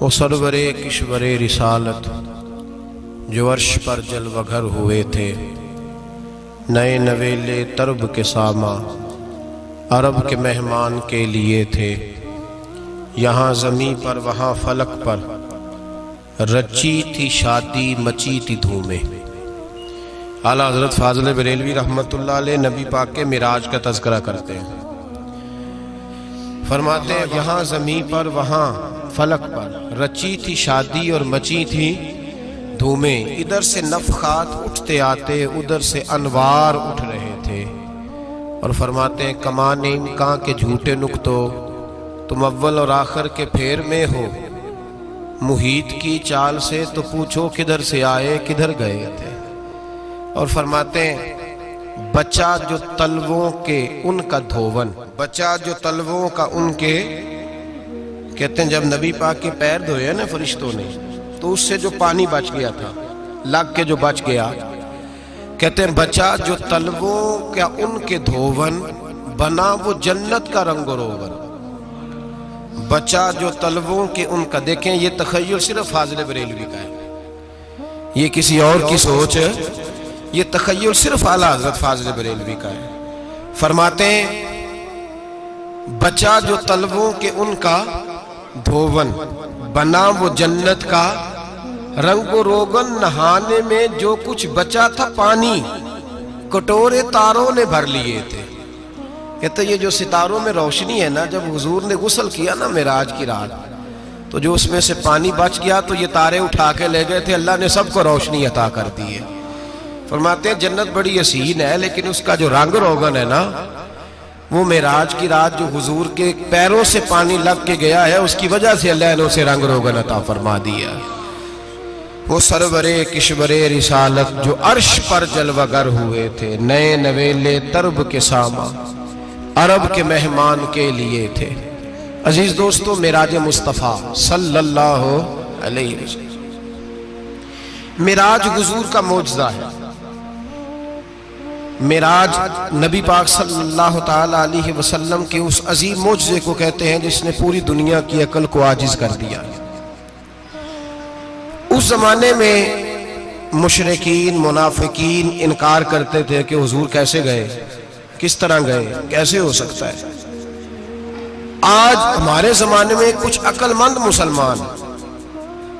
वो सरवरे किश्वरे रिसालत, जो अर्श पर जल वघर हुए थे। नए नवेले तरब के सामा, अरब के मेहमान के लिए थे। यहाँ ज़मी पर, वहाँ फलक पर, रची थी शादी, मची थी धूमे। आला हज़रत फाजल बरेलवी रहमत नबी पाक के मिराज का तस्करा करते हैं। फरमाते यहाँ ज़मी पर, वहाँ फलक पर रची थी शादी और मची थी धूमें। इधर से नफखात उठते आते, उधर से अनवार उठ रहे थे। और फरमाते हैं, कमान इमका के झूठे नुकतो, तुम अव्वल और आखिर के फेर में हो। मुहीत की चाल से तो पूछो किधर से आए, किधर गए थे। और फरमाते हैं, बचा जो तलवों के, उनका धोवन। बचा जो तलवों का, उनके कहते हैं, जब नबी पाक के पैर धोए ना फरिश्तों ने तो उससे जो पानी बच गया था, लग के जो बच गया, कहते हैं, बचा जो तलवों का उनके धोवन, बना वो जन्नत का रंग रोवन। बचा जो तलवों के उनका, देखें, ये तखयल सिर्फ़ फाजिल बरेलवी का है। ये किसी और की सोच, ये तखयल सिर्फ़ आला हज़रत फाजिल बरेलवी का है। फरमाते हैं, बचा जो तलवों के उनका धोवन। बना वो जन्नत का। रंग रोगन नहाने में जो कुछ बचा था पानी, कटोरे तारों ने भर लिए थे। कहते ये जो सितारों में रोशनी है ना, जब हुजूर ने गुसल किया ना मेराज की रात तो जो उसमें से पानी बच गया तो ये तारे उठा के ले गए थे। अल्लाह ने सबको रोशनी अता कर दी है। फरमाते हैं, जन्नत बड़ी हसीन है, लेकिन उसका जो रंग रोगन है ना वो मेराज की रात जो हुजूर के पैरों से पानी लग के गया है, उसकी वजह से अल्लाह ने उसे रंग रोगन अता फरमा दिया। वो सरवरे, किशवरे, रिसालत जो अर्श पर जलवगर हुए थे, नए नवेले तरब के सामा, अरब के मेहमान के लिए थे। अज़ीज़ दोस्तों, मेराज मुस्तफ़ा सल्लल्लाहु अलैहि वसल्लम। मिराज हुजूर का मोजा है। मिराज नबी पाक सल्लल्लाहु अलैहि वसल्लम के उस अजीम मोजे को कहते हैं जिसने पूरी दुनिया की अकल को आजिज कर दिया। उस जमाने में मुशरकिन, मुनाफिकीन इनकार करते थे कि हुजूर कैसे गए, किस तरह गए, कैसे हो सकता है। आज हमारे जमाने में कुछ अक्लमंद मुसलमान,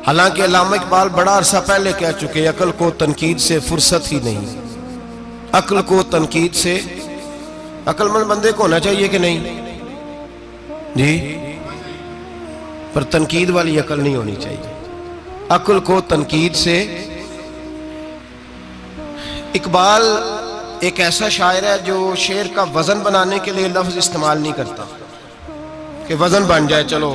हालाँकि अलामा इकबाल बड़ा अरसा पहले कह चुके अकल को तनकीद से फुर्सत ही नहीं। अक्ल को तनकीद से। अक्लमंद बंदे को होना चाहिए कि नहीं? जी। पर तनकीद वाली अकल नहीं होनी चाहिए। अक्ल को तनकीद से। इकबाल एक ऐसा शायर है जो शेर का वज़न बनाने के लिए लफ्ज इस्तेमाल नहीं करता। कि वज़न बन जाए, चलो।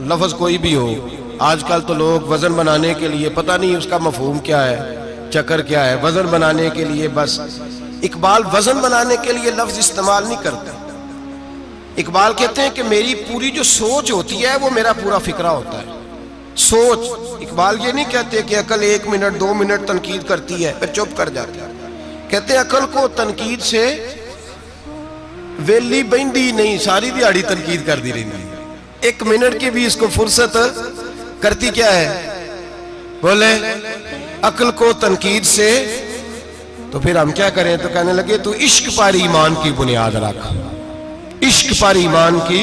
लफ्ज कोई भी हो। आजकल तो लोग वज़न बनाने के लिए पता नहीं उसका मफहूम क्या है। चक्कर क्या है? वज़न बनाने के लिए बस। इकबाल वज़न बनाने के लिए लफ्ज इस्तेमाल नहीं करता। इकबाल कहते हैं कि मेरी पूरी जो सोच होती है, वो मेरा पूरा फिक्रा होता है। सोच। इकबाल ये नहीं कहते कि अकल एक मिनट, दो मिनट तनकीद करती है, फिर चुप कर जाती है। कहते अकल को तनकीद से वेली बहती नहीं, सारी दिहाड़ी तनकीद कर दी रही एक मिनट की भी इसको फुर्सत करती क्या है? बोले अकल को तनकीद से तो फिर हम क्या करें? तो कहने लगे, तू इश्क पर ईमान की बुनियाद रख। इश्क पर ईमान की,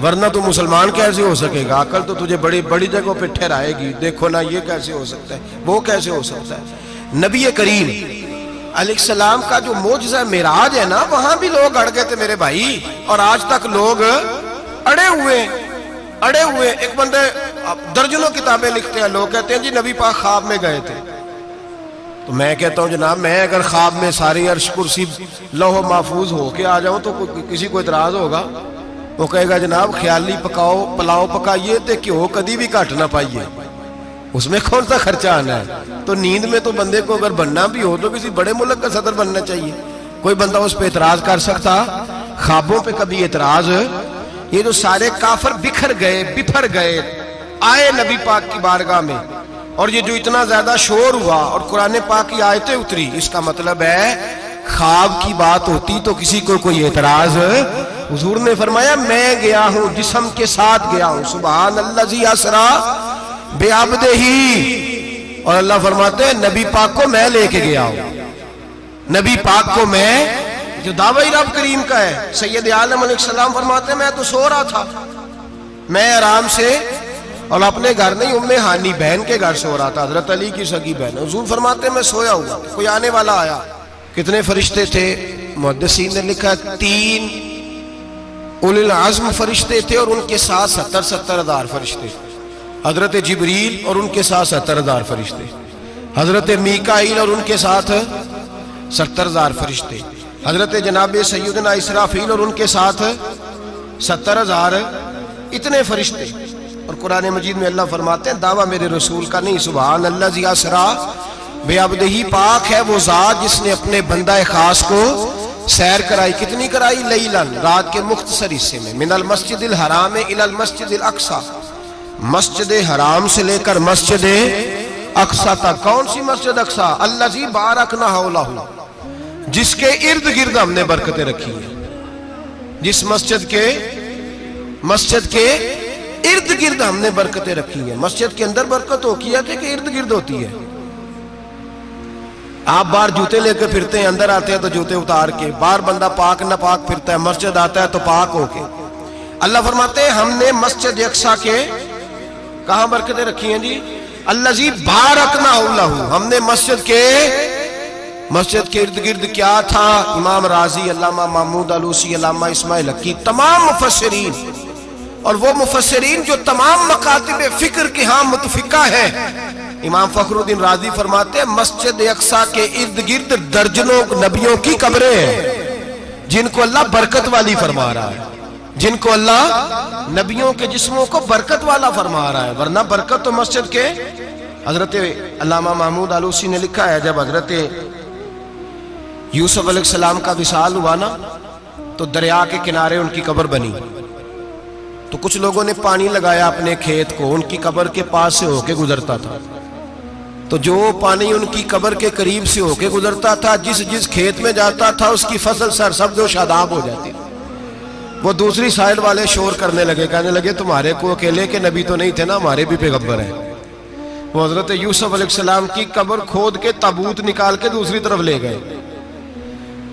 वरना तो मुसलमान कैसे हो सकेगा? अकल तो तुझे बड़ी बड़ी जगहों पे ठहराएगी। देखो ना, ये कैसे हो सकता है? वो कैसे हो सकता है? नबी करीम सलाम का जो मोजा मेराज है ना, वहाँ भी लोग अड़ गए थे मेरे भाई, और आज तक लोग अड़े हुए अड़े हुए एक बंदे दर्जनों किताबें लिखते हैं, लोग कहते हैं, जी, नबी पाक ख्वाब में गए थे। तो मैं कहता हूँ, जनाब, मैं अगर ख्वाब में सारी अर्श कुर्सी लोहो महफूज होके आ जाऊँ तो किसी को इतराज होगा? वो कहेगा, जनाब, ख्याली पकाओ, पुलाव पकाइए तो क्यों कभी भी घट ना पाइए। उसमें कौन सा खर्चा आना है? तो नींद में तो बंदे को अगर बनना भी हो तो किसी बड़े मुल्क का सदर बनना चाहिए। कोई बंदा उस पर इतराज कर सकता, ख्वाबों पे कभी एतराज़ ये जो सारे काफर बिखर गए, बिफर गए, आए नबी पाक की बारगाह में। और ये जो इतना ज़्यादा शोर हुआ और कुरान पाक की आयतें उतरी, इसका मतलब है, ख्वाब की बात होती तो किसी को कोई एतराज़? हजूर ने फरमाया, मैं गया हूँ, जिसम के साथ गया हूँ। सुबह अल्लाह जी असरा बेआबदे ही। और अल्लाह फरमाते नबी पाक को मैं लेके गया हूँ। नबी पाक को मैं जो दावा रब करीम का है। सैयद आलम सलाम फरमाते, मैं तो सो रहा था। मैं आराम से और अपने घर नहीं, उम्मे हानी बहन के घर सो रहा था। हज़रत अली की सगी बहन हजूर फरमाते, मैं सोया हुआ कोई आने वाला आया। कितने फरिश्ते थे? मुहदसिन ने लिखा तीन उल आज़म फरिश्ते थे और उनके साथ सत्तर सत्तर हज़ार फरिश्ते हज़रत जबरील और उनके साथ सत्तर हज़ार फरिश्ते हज़रत मीकाइल और उनके साथ सत्तर हज़ार फरिश्ते हज़रत जनाब सैदना इसराफील और उनके साथ सत्तर हज़ार इतने फरिश्ते। और कुरान मजीद में अल्लाह फरमाते हैं, दावा मेरे रसूल का नहीं सुबह अल्लाह जी असरा बेअबदही पाक है वो जात जिसने अपने बंदा खास को सैर कराई। कितनी कराई? लईलन रात के मुख्तसर हिस्से में। मिनल मस्जिद हराम इलल मस्जिद अक्सा। मस्जिद हराम से लेकर मस्जिद अक्सा तक। कौन सी मस्जिद अक्सा? अल्लाह जी, बारक ना जिसके इर्द गिर्द हमने बरकतें रखी है। जिस मस्जिद के मस्जिद के इर्द गिर्द हमने बरकतें रखी है। मस्जिद के अंदर बरकत हो किया कि इर्द गिर्द होती है। आप बाहर जूते लेकर फिरते हैं, अंदर आते हैं तो जूते उतार के। बाहर बंदा पाक न पाक फिरता है, मस्जिद आता है तो पाक होके। अल्लाह फरमाते हैं, हमने मस्जिद यकसा के कहा बरकतें रखी हैं जी? अल्लाह जी रखना हो हमने मस्जिद के मस्जिद के इर्द गिर्द क्या था? इमाम राज़ी, अल्लामा महमूद अलूसी अलामा इस्माइल की तमाम मुफसरीन और वो मुफसरीन जो तमाम मकातब फ़िक्र के यहाँ मुतफिका है। इमाम फखरुद्दीन राज़ी फरमाते हैं, मस्जिद अक्सा के इर्द गिर्द दर्जनों नबियों की कब्रें हैं। जिनको अल्लाह बरकत वाली फरमा रहा है। जिनको अल्लाह नबियों के जिस्मों को बरकत वाला फरमा रहा है। वरना बरकत तो मस्जिद के हज़रत अलामा महमूद आलूसी ने लिखा है, जब हज़रत यूसुफ सलाम का विशाल हुआ ना तो दरिया के किनारे उनकी कब्र बनी। तो कुछ लोगों ने पानी लगाया अपने खेत को, उनकी कब्र के पास से होके गुजरता था। तो जो पानी उनकी कब्र के करीब से होके गुजरता था, जिस जिस खेत में जाता था, उसकी फ़सल सर सब जो शादाब हो जाती। वो दूसरी साइड वाले शोर करने लगे, कहने लगे, तुम्हारे को अकेले के नबी तो नहीं थे ना, हमारे भी पैगंबर हैं। वो हज़रत यूसुफ सलाम की कब्र खोद के ताबूत निकाल के दूसरी तरफ़ ले गए।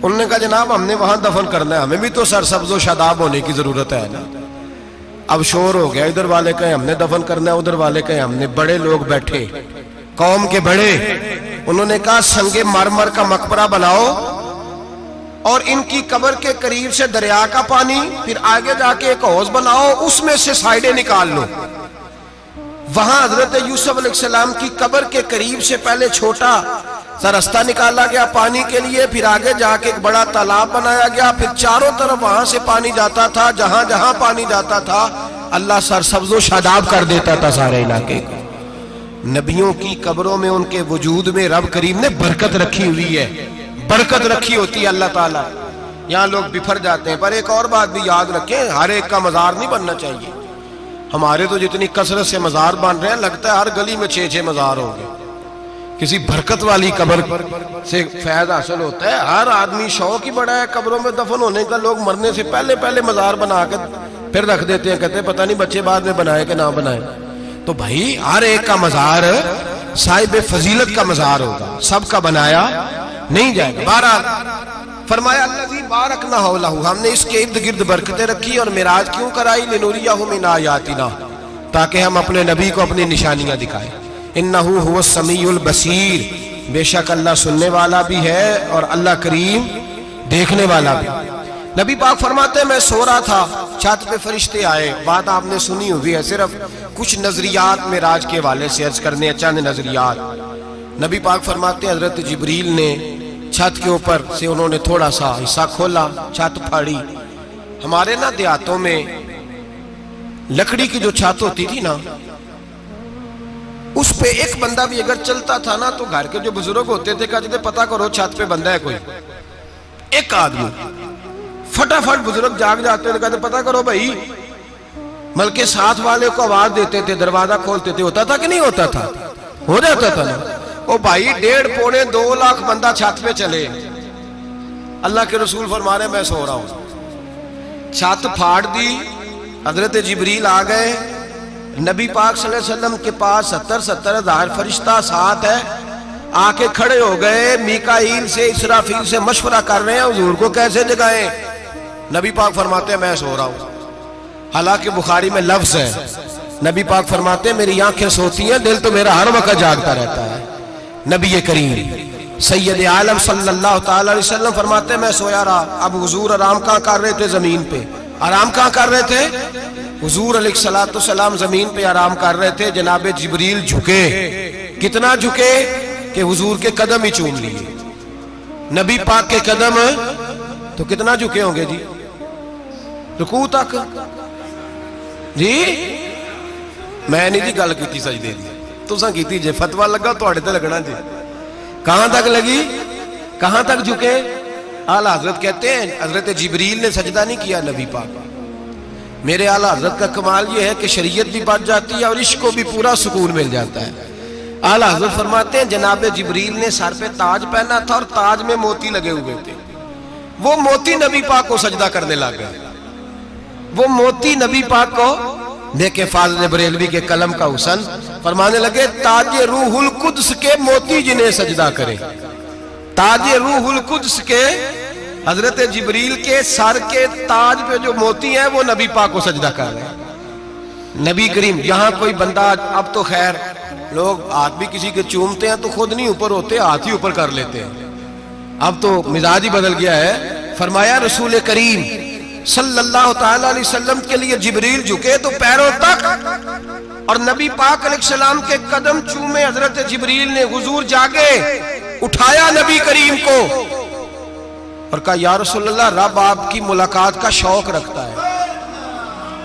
उन्होंने कहा, जनाब, हमने वहाँ दफन करना है। हमें भी तो सर सब्जो शादाब होने की ज़रूरत है ना। अब शोर हो गया, इधर वाले कहे, हमने दफन करना है। उधर वाले कहे, हमने बड़े लोग बैठे, कौम के बड़े। उन्होंने कहा, संगे मरमर का मकबरा बनाओ और इनकी कबर के करीब से दरिया का पानी, फिर आगे जाके एक हौज बनाओ, उसमें से साइडें निकाल लो। वहाँ हज़रत यूसुफ की कबर के करीब से पहले छोटा सा रास्ता निकाला गया पानी के लिए, फिर आगे जाके एक बड़ा तालाब बनाया गया, फिर चारों तरफ़ वहाँ से पानी जाता था, जहाँ जहाँ पानी जाता था, अल्लाह सर सब्जो शादाब कर देता था सारे इलाके को। नबियों की कब्रों में उनके वजूद में रब करीम ने बरकत रखी हुई है। बरकत रखी होती है अल्लाह ताला। यहाँ लोग बिफर जाते हैं, पर एक और बात भी याद रखें, हर एक का मजार नहीं बनना चाहिए। हमारे तो जितनी कसरत से मजार बन रहे हैं, लगता है हर गली में छह छह मजार होंगे। किसी बरकत वाली कब्र से फैज हासिल होता है। हर आदमी शौक ही बड़ा है, कब्रों में दफन होने का। लोग मरने से पहले पहले मजार बना कर फिर रख देते हैं, कहते हैं, पता नहीं बच्चे बाद में बनाए कि ना बनाए। तो भाई, हर एक का मजार साहिब फजीलत का मजार होगा। सबका बनाया नहीं जाएगा। बारह फरमाया हो हमने इसके इर्द गिर्द बरकतें रखी और मिराज क्यों कराई? लिनूरिया ताकि हम अपने नबी को अपनी निशानियाँ दिखाएँ। इन्नहु हुवा समीउल बसीर। बेशक अल्लाह सुनने वाला भी है और अल्लाह करीम देखने वाला भी। नबी पाक फरमाते, मैं सो रहा था, छत पे फरिश्ते आए। बात आपने सुनी हुई है सिर्फ़ कुछ नजरियात में राज के हवाले से अर्ज़ करने चंद नजरियात। नबी पाक फरमाते, हज़रत जबरील ने छत के ऊपर से उन्होंने थोड़ा सा हिस्सा खोला, छत फाड़ी। हमारे ना देहातों में लकड़ी की जो छत होती थी ना उस पे एक बंदा भी अगर चलता था ना तो घर के जो बुज़ुर्ग होते थे, कहते थे, पता करो, छत पे बंदा है कोई? एक आदमी। फटाफट बुज़ुर्ग जाग जाते थे कहते, पता करो भाई। बल्कि साथ वाले को आवाज़ देते थे, दरवाज़ा खोलते थे। होता था कि नहीं होता था? हो जाता था ना? ओ भाई, डेढ़ पौने दो लाख बंदा छत पे चले। अल्लाह के रसूल फरमा रहे मैं सो रहा हूँ। छत फाड़ दी, हज़रत जबरील आ गए। नबी पाक वसल्लम के पास सत्तर सत्तर हज़ार फरिश्ता साथ है। आके खड़े हो गए मीकाईल से, इसराफील से मशवरा कर रहे हैं, हजूर को कैसे जगाएँ? नबी पाक फरमाते हैं, मैं सो रहा हूँ। हालाँकि बुखारी में लफ्ज है। नबी पाक फरमाते हैं, मेरी आँखें सोती हैं, दिल तो मेरा हर वक्त जागता रहता है। नबी करीम, सैयद आलम सल्लल्लाहु अलैहि वसल्लम फरमाते मैं सोया रहा, अब हुजूर आराम कहाँ कर रहे थे ज़मीन पे? आराम कहाँ कर रहे थे? हुजूर सलाम ज़मीन पे आराम कर रहे थे, जनाब जबरील झुके। कितना झुके? कि हुजूर के कदम ही चूम लिए। नबी पाक के कदम तो कितना झुके होंगे जी? रुकू तक। जी? मैं नहीं जी गल की सजदे की तुसा की जे फतवा लगा तो लगना जी। कहाँ तक लगी? कहाँ तक झुके? आला हज़रत कहते हैं, हज़रत जबरील ने सजदा नहीं किया नबी पाक। मेरे आला हज़रत का कमाल ये है कि शरीयत भी बच जाती है और इश्क को भी पूरा सुकून मिल जाता है। आला हज़रत फरमाते हैं, जनाब जबरील ने सर पे ताज पहना था और ताज में मोती लगे हुए थे। वो मोती नबी पाक को सजदा करने लग गए। वो मोती नबी पाक को देखे फाजल बरेलवी के कलम का हुसन, फरमाने लगे, ताज रूहुल कुद्स के मोती जिन्हें सजदा करे। ताज रूहुल कुद्स के, हज़रत जबरील के सर के ताज पे जो मोती है, वो नबी पाक को सजदा कर रहे हैं। नबी करीम, यहाँ कोई बंदा, अब तो खैर, लोग हाथ भी किसी के चूमते हैं तो खुद नहीं ऊपर होते, हाथ ही ऊपर कर लेते हैं। अब तो मिजाज ही बदल गया है। फरमाया, रसूल करीम, सल्लल्लाहु अलैहि वसल्लम के लिए जिबरील झुके तो पैरों तक। और नबी पाक सलाम के कदम चूमे, हज़रत जिबरील ने, हुजूर जागे। उठाया नबी करीम को और कहा, या रसोल्ला रब आपकी मुलाकात का शौक रखता है।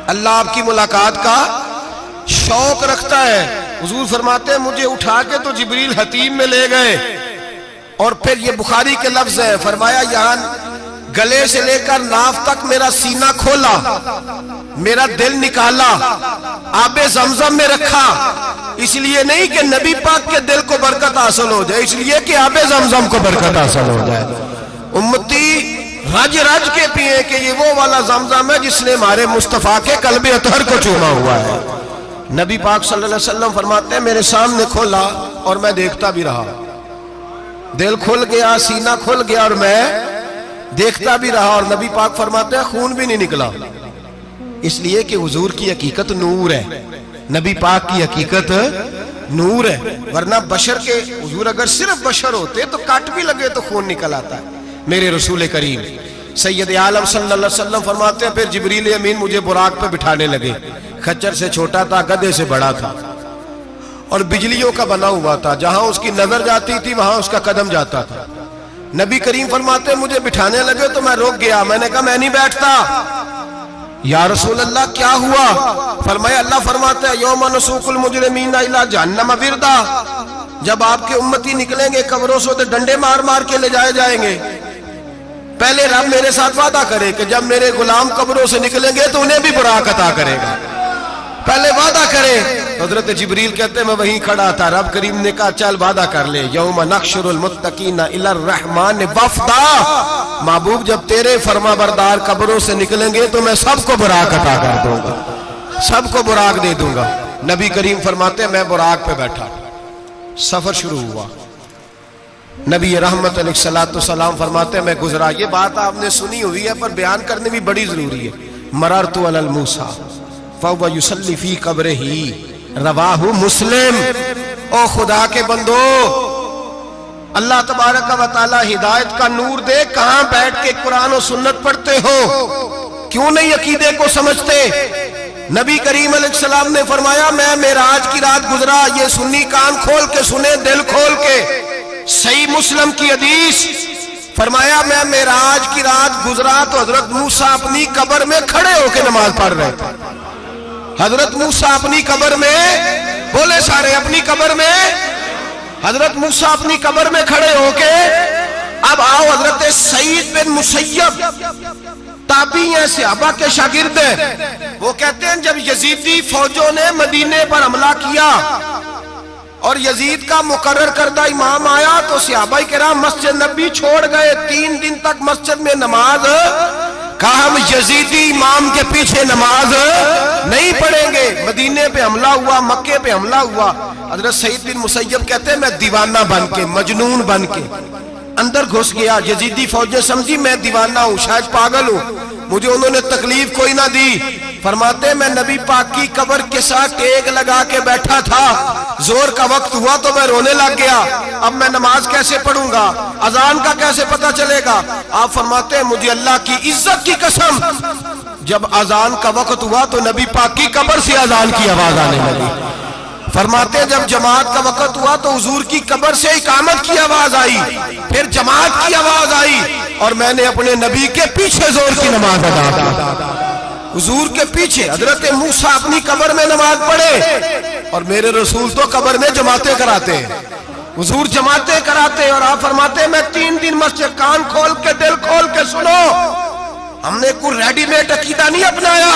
अल्लाह आपकी मुलाकात का शौक रखता है। हुजूर फरमाते हैं, मुझे उठा के तो जबरील हतीम में ले गए। और फिर ये बुखारी के लफ्ज है, फरमाया, यहाँ गले से लेकर नाफ तक मेरा सीना खोला, मेरा दिल निकाला, आबे जमजम में रखा। इसलिए नहीं कि नबी पाक के दिल को बरकत हासिल हो जाए, इसलिए कि आबे जमजम को बरकत हासिल हो जाए। उम्मती रज रज के पिए कि ये वो वाला जमजम है जिसने हमारे मुस्तफ़ा के कलबे अतहर को चूमा हुआ है। नबी पाक सल्लल्लाहु अलैहि वसल्लम फरमाते हैं मेरे सामने खोला और मैं देखता भी रहा। दिल खुल गया, सीना खुल गया और मैं देखता भी रहा और नबी पाक फरमाते हैं, खून भी नहीं निकला। इसलिए कि हुजूर की हकीकत नूर है। नबी पाक की हकीकत नूर है। वरना बशर के हुजूर अगर सिर्फ़ बशर होते तो कट भी लगे तो खून निकल आता है। मेरे रसूल करीम, सैयद आलम सल्लल्लाहु फरमाते हैं, फिर जबरील अमीन मुझे बुराक पे बिठाने लगे। खच्चर से छोटा था, गधे से बड़ा था। और बिजलियों का बना हुआ था, जहाँ उसकी नज़र जाती थी, वहाँ उसका कदम जाता था। नबी करीम फरमाते मुझे बिठाने लगे तो मैं रोक गया। मैंने कहा, मैं नहीं बैठता। या रसूल अल्लाह क्या हुआ? फरमाया, अल्लाह फरमाते योम नसूकुल मुजरमीन जहन्नम जब आपके उम्मती निकलेंगे कब्रों से तो डंडे मार मार के ले जाए जाएँगे। पहले रब मेरे साथ वादा करे कि जब मेरे गुलाम कब्रों से निकलेंगे तो उन्हें भी बुराक अता करेगा। पहले वादा करे। हज़रत जबरील कहते, मैं वहीं खड़ा था। रब करीम ने कहा, चल, वादा कर ले। यौम वफदा। महबूब, जब तेरे फर्मा बरदार कब्रों से निकलेंगे तो मैं सबको बुराक अता कर दूँगा। सबको बुराक दे दूँगा। नबी करीम फरमाते, मैं बुराक पे बैठा सफ़र शुरू हुआ। नबी रहमत सलाम फरमाते, मैं गुजरा। ये बात आपने सुनी हुई है, पर बयान करने भी बड़ी ज़रूरी है। मरार तो अलमूसा फ़ी कब्र ही। रवाहू मुस्लिम। ओ खुदा के बंदो, अल्लाह तबारक वाली हिदायत का नूर दे, कहाँ बैठ के कुरान और सुन्नत पढ़ते हो? क्यों नहीं अकीदे को समझते? नबी करीम सलाम ने फरमाया, मैं मेराज की रात गुजरा, ये सुन्नी कान खोल के सुने, दिल खोल के। सही मुस्लिम की हदीस। फरमाया, मैं मेराज की रात गुजरा तो हज़रत मूसा अपनी कबर में खड़े होकर नमाज़ पढ़ रहे थे। हज़रत मूसा अपनी कबर में, बोले सारे अपनी कबर में। हज़रत मूसा अपनी कबर में खड़े होके, अब आओ हज़रत सईद बिन मुसैयब ताबी है सियाबा के शागिर्द वो कहते हैं, जब यजीदी फौजों ने मदीने पर हमला किया और यजीद का मुकर करदा इमाम आया तो सियाबाई के मस्जिद नबी छोड़ गए। तीन दिन तक मस्जिद में नमाज़ कहा हम यजीदी इमाम के पीछे नमाज़ नहीं पढ़ेंगे। मदीने पे हमला हुआ, मक्के पे हमला हुआ। हज़रत सईद बिन मुसैब कहते हैं, मैं दीवाना बन के, मजनून बन के। अंदर घुस गया, यजीदी फौजें समझी, मैं दीवाना हूँ, शायद पागल हूँ। मुझे उन्होंने तकलीफ़ कोई ना दी। फरमाते, मैं नबी पाक की कबर के साथ टेक लगा के बैठा था। ज़ोर का वक्त हुआ तो मैं रोने लग गया। अब मैं नमाज़ कैसे पढ़ूँगा? अजान का कैसे पता चलेगा? आप फरमाते, मुझे अल्लाह की इज़्ज़त की कसम। जब अजान का वक्त हुआ तो नबी पाक की कबर से अजान की आवाज़ आने लगी। फरमाते जब जमात का वक्त हुआ तो हजूर की कबर से इकामत की आवाज़ आई, फिर जमात की आवाज़ आई और मैंने अपने नबी के पीछे ज़ोर की नमाज़ अदा हजूर के पीछे हज़रत मूसा अपनी कबर में नमाज़ पढ़े और मेरे रसूल तो कबर में जमाते कराते हैं। हजूर जमाते कराते और आप फरमाते मैं तीन दिन मस्जिद कान खोल के, दिल खोल के सुनो, हमने कोई रेडीमेड अकीदा नहीं अपनाया।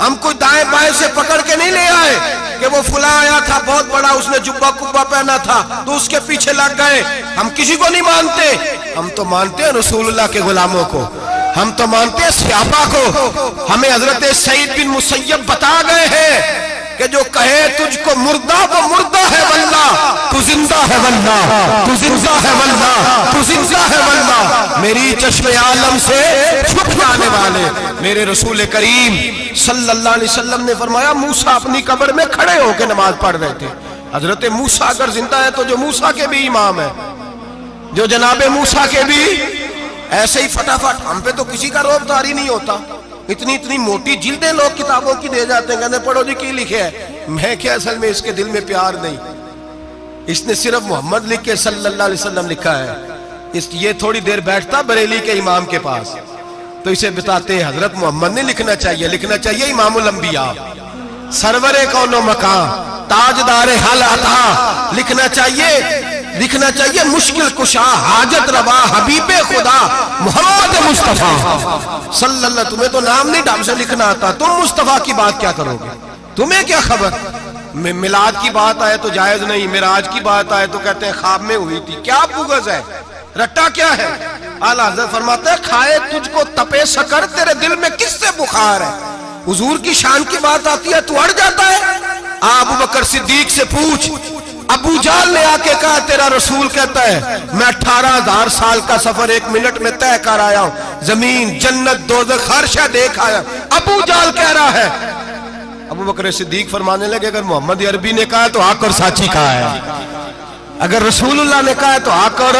हम कोई दाएँ बाएँ से पकड़ के नहीं ले आए कि वो फुला आया था, बहुत बड़ा, उसने जुब्बा कुब्बा पहना था तो उसके पीछे लग गए। हम किसी को नहीं मानते। हम तो मानते हैं रसूलुल्लाह के गुलामों को। हम तो मानते हैं सियापा को। हमें हज़रत सईद बिन मुसैब बता गए हैं कि जो कहे तुझको मुर्दा, वो मुर्दा है वल्ला। तू ज़िंदा है वल्ला। तू ज़िंदा है वल्ला। तू ज़िंदा है वल्ला। मेरी चश्मे आलम से छुप जाने वाले मेरे रसूल करीम सल्लल्लाहु अलैहि वसल्लम ने फरमाया, मूसा अपनी कब्र में खड़े होकर नमाज़ पढ़ रहे थे। हज़रत मूसा अगर ज़िंदा है तो जो मूसा के भी इमाम है, जो जनाबे मूसा के भी, ऐसे ही फटाफट। हम पे तो किसी का रोब तारी नहीं होता। इतनी इतनी मोटी जिल्दें लोग किताबों की दे जाते हैं, कहते पढ़ो जी, की लिखे है? मैं क्या असल में इसके दिल में प्यार नहीं। इसने सिर्फ़ मोहम्मद लिख के सल्लल्लाहु अलैहि वसल्लम लिखा है। इस, ये थोड़ी देर बैठता बरेली के इमाम के पास। तो इसे बताते हैं, हज़रत मोहम्मद ने लिखना चाहिए लिखना चाहिए इमामुल अंबिया। सरवरे कौनो मकान, ताजदार हल अता, लिखना चाहिए लिखना चाहिए, मुश्किल कुशा, हाजत रवा, हबीबे खुदा, मोहम्मद मुस्तफ़ा। सल्लल्लाहु, तुम्हें तो नाम नहीं ढंग से लिखना आता, तुम मुस्तफ़ा की बात क्या करोगे? तुम्हें क्या खबर? मिलाद की बात आए तो जायज़ नहीं, मिराज की बात आए तो कहते हैं खाब में हुई थी। क्या बुगज है? रट्टा क्या है? आला हज़रत फरमाते खाए तुझको तपे सकर तेरे दिल में किससे बुखार है? हुजूर की शान की बात आती है, तू अड़ जाता है। आप बकर सिद्दीक से पूछ अबू जाल ने आके कहा, तेरा रसूल कहता है, मैं अठारह हज़ार साल का सफ़र एक मिनट में तय कर आया हूँ। ज़मीन, जन्नत दो हर्षा देख आया। अबू जाल कह रहा है। अबू बकर सिद्दीक फरमाने लगे, अगर मोहम्मद अरबी ने कहा तो आकर साची कहा है। अगर रसूलुल्लाह ने कहा है तो आकर